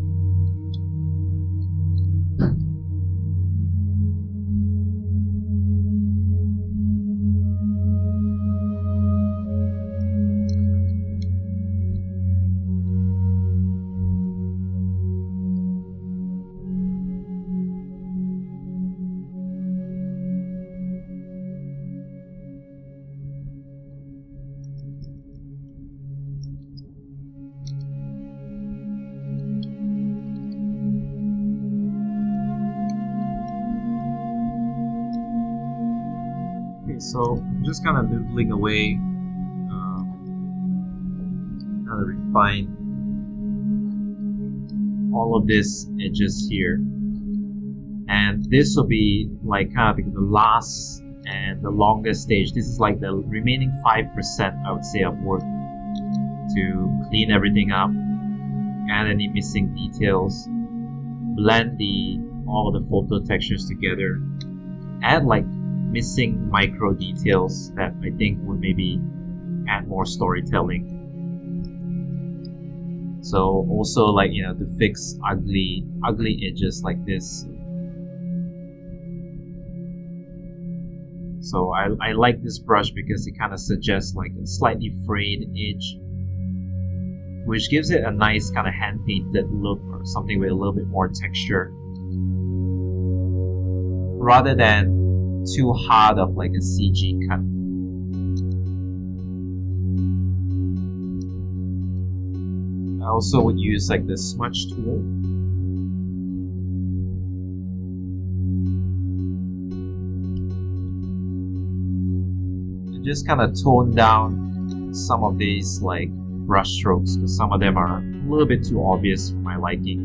Just kind of noodling away, um, kind of refine all of this edges here. And this will be like kind of the last and the longest stage. This is like the remaining 5% I would say of work to clean everything up, add any missing details, blend the all the photo textures together, add like missing micro details that I think would maybe add more storytelling. So also like you know to fix ugly ugly edges like this. So I, I like this brush because it kind of suggests like a slightly frayed edge which gives it a nice kind of hand painted look or something with a little bit more texture rather than too hard of like a CG cut. I also would use like the smudge tool. And just kind of tone down some of these like brush strokes because some of them are a little bit too obvious for my liking.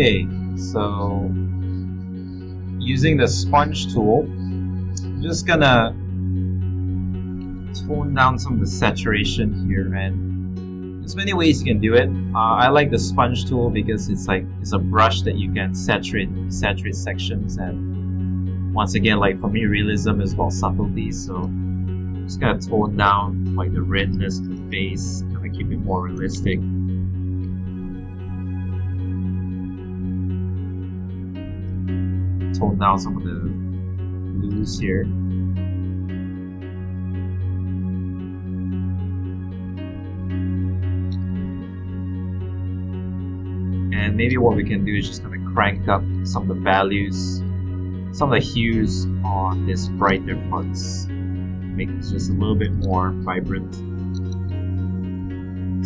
Okay, so using the sponge tool, I'm just gonna tone down some of the saturation here and there's many ways you can do it. Uh, I like the sponge tool because it's like it's a brush that you can saturate saturate sections and once again like for me realism is about subtlety so I'm just gonna tone down like the redness of the face kind of keep it more realistic. Tone down some of the blues here. and maybe what we can do is just kind of crank up some of the values some of the hues on these brighter parts make it just a little bit more vibrant.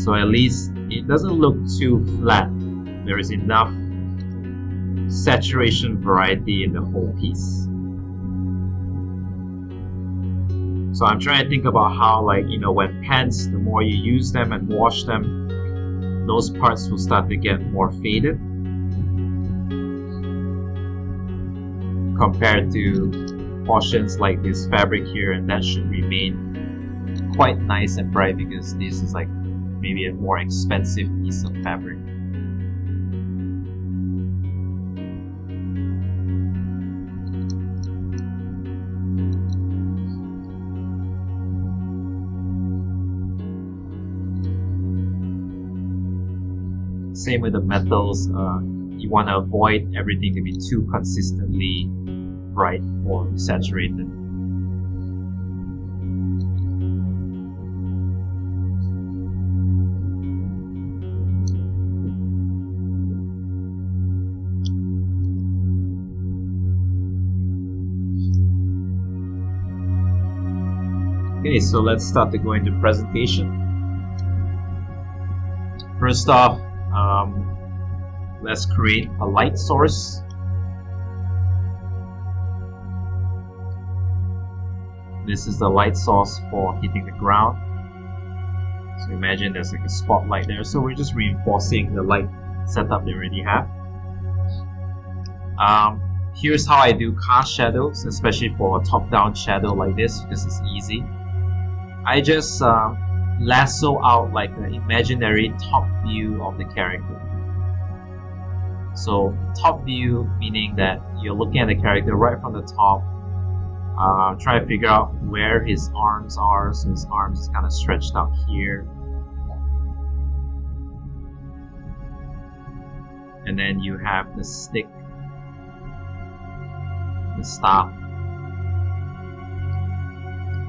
So at least it doesn't look too flat. There is enough saturation variety in the whole piece so I'm trying to think about how like you know when pens the more you use them and wash them those parts will start to get more faded compared to portions like this fabric here and that should remain quite nice and bright because this is like maybe a more expensive piece of fabric. Same with the metals, uh, you want to avoid everything to be too consistently bright or saturated. Okay, so let's start to go into presentation. First off, um, let's create a light source. This is the light source for hitting the ground. So imagine there's like a spotlight there. So we're just reinforcing the light setup they already have. Um, here's how I do cast shadows, especially for a top-down shadow like this because it's easy. I just uh, lasso out like an imaginary top view of the character. So top view meaning that you're looking at the character right from the top, uh, try to figure out where his arms are. So his arms is kind of stretched out here. And then you have the stick, the staff,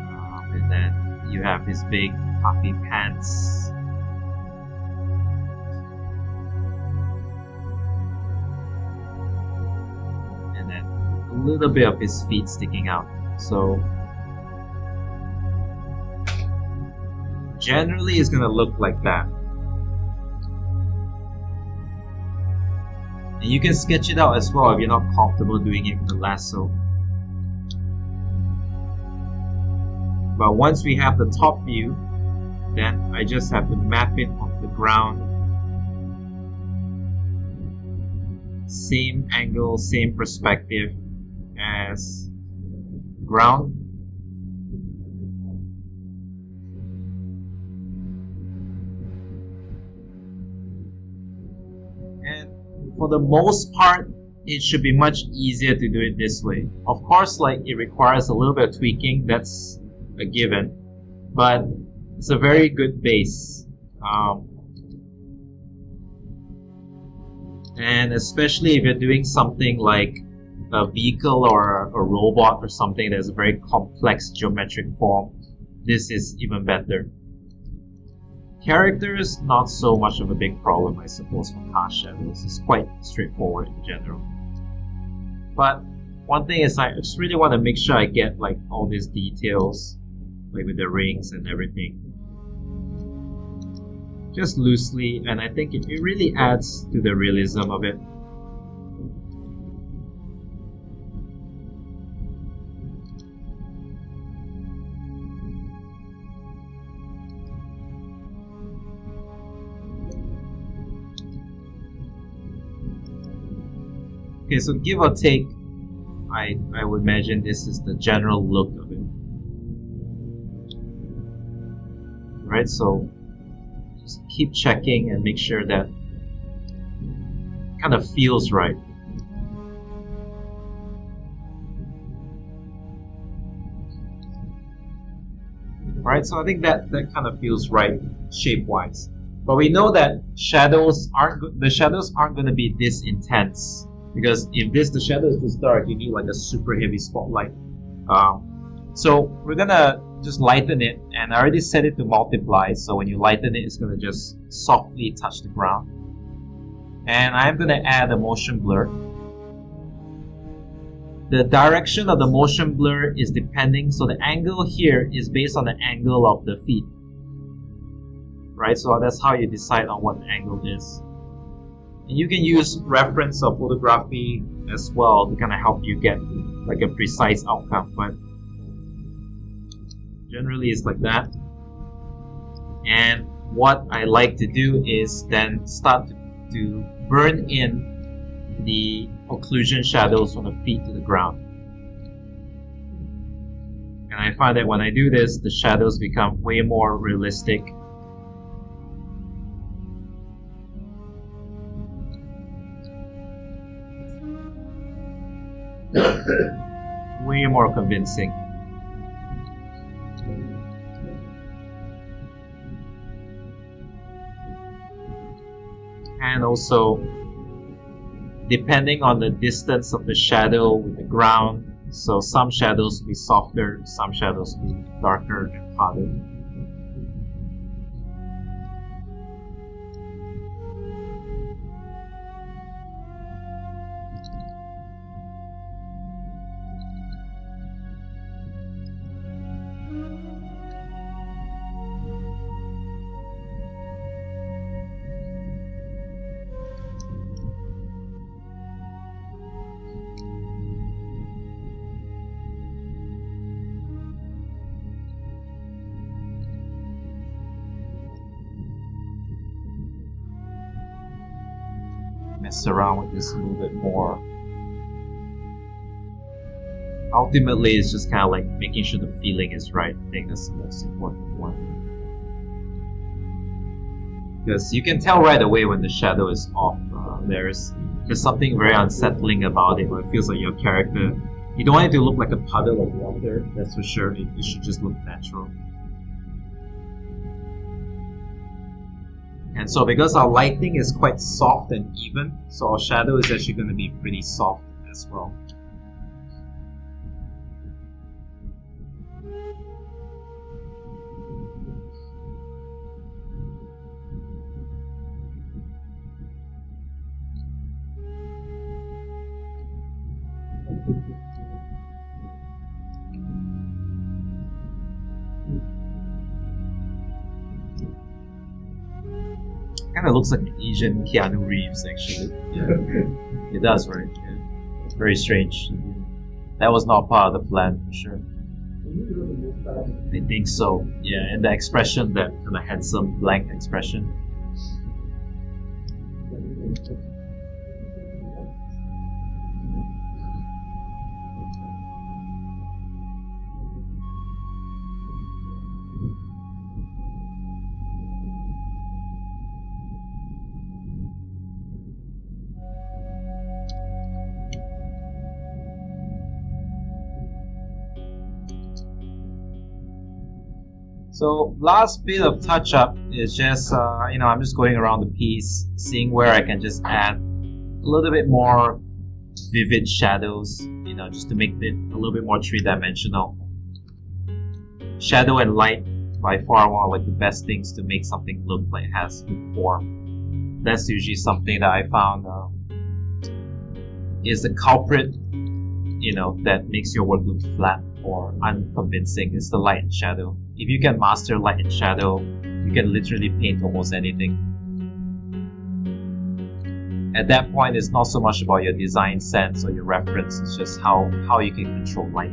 um, and then you have his big puffy pants. And then a little bit of his feet sticking out. So generally it's gonna look like that. And you can sketch it out as well if you're not comfortable doing it with the lasso. But once we have the top view, then I just have to map it on the ground. Same angle, same perspective as ground. And for the most part, it should be much easier to do it this way. Of course, like it requires a little bit of tweaking, that's a given, but it's a very good base. Um, and especially if you're doing something like a vehicle or a robot or something that's a very complex geometric form, this is even better. Characters, not so much of a big problem, I suppose, for cast shadows. It's quite straightforward in general. But one thing is I just really want to make sure I get like all these details, with the rings and everything. Just loosely, and I think it, it really adds to the realism of it. Okay, so give or take, I, I would imagine this is the general look of it. Right, so just keep checking and make sure that kind of feels right. Right, so I think that that kind of feels right shape-wise. But we know that shadows aren't the shadows aren't going to be this intense because if this the shadow is this dark, you need like a super heavy spotlight. Um, so we're gonna just lighten it, and I already set it to multiply. So when you lighten it, it's gonna just softly touch the ground. And I'm gonna add a motion blur. The direction of the motion blur is depending, so the angle here is based on the angle of the feet. Right, so that's how you decide on what the angle is. And you can use reference of photography as well to kind of help you get like a precise outcome. But generally it's like that. And what I like to do is then start to burn in the occlusion shadows from the feet to the ground. And I find that when I do this, the shadows become way more realistic way more convincing. And also, depending on the distance of the shadow with the ground, so some shadows will be softer, some shadows will be darker and harder. Around with this a little bit more. Ultimately, it's just kind of like making sure the feeling is right. I think that's the most important one. Because you can tell right away when the shadow is off. Uh, there's just something very unsettling about it, where it feels like your character. You don't want it to look like a puddle of water, that's for sure. It, it should just look natural. And so because our lighting is quite soft and even, so our shadow is actually going to be pretty soft as well. Kind of looks like an Asian Keanu Reeves, actually. Yeah, it does, right? Yeah. Very strange. That was not part of the plan, for sure. I think so. Yeah, and the expression, that kind of handsome, blank expression. So last bit of touch up is just, uh, you know, I'm just going around the piece, seeing where I can just add a little bit more vivid shadows, you know, just to make it a little bit more three-dimensional. Shadow and light by far one of like the best things to make something look like it has good form. That's usually something that I found uh, is the culprit, you know, that makes your work look flat or unconvincing is the light and shadow. If you can master light and shadow, you can literally paint almost anything. At that point, it's not so much about your design sense or your reference, it's just how, how you can control light.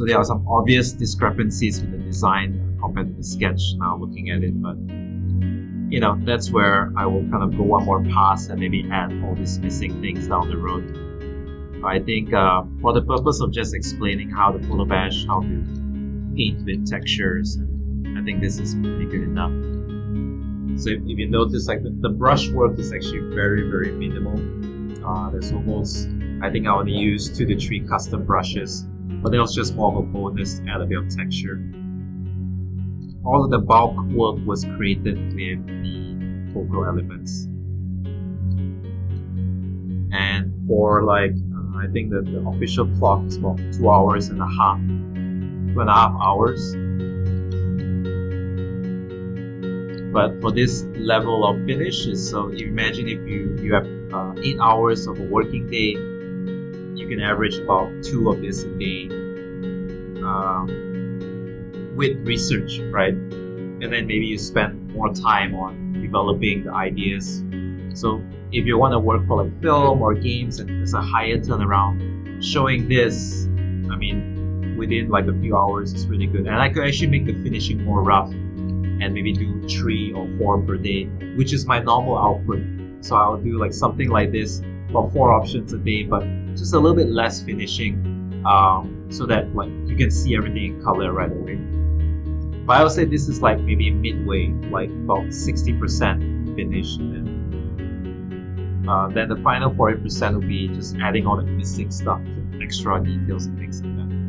So there are some obvious discrepancies with the design compared to the sketch now looking at it, but you know, that's where I will kind of go one more pass and maybe add all these missing things down the road. I think uh, for the purpose of just explaining how to pull a bash, how to paint with textures, I think this is pretty good enough. So if, if you notice, like the, the brush work is actually very, very minimal. Uh, there's almost, I think I only use two to three custom brushes, but was just more of a bonus bit of texture. All of the bulk work was created with the focal elements. And for like, uh, I think that the official clock is about two hours and a half, two and a half hours. But for this level of finish, so imagine if you you have uh, eight hours of a working day, you can average about two of this a day um, with research, right? And then maybe you spend more time on developing the ideas. So if you want to work for like film or games and there's a higher turnaround, showing this, I mean, within like a few hours is really good. And I could actually make the finishing more rough and maybe do three or four per day, which is my normal output. So I'll do like something like this for four options a day, but just a little bit less finishing, um, so that like you can see everything in color right away. But I would say this is like maybe midway, like about 60% finished, and uh, then the final 40% will be just adding all the missing stuff, extra details and things like that.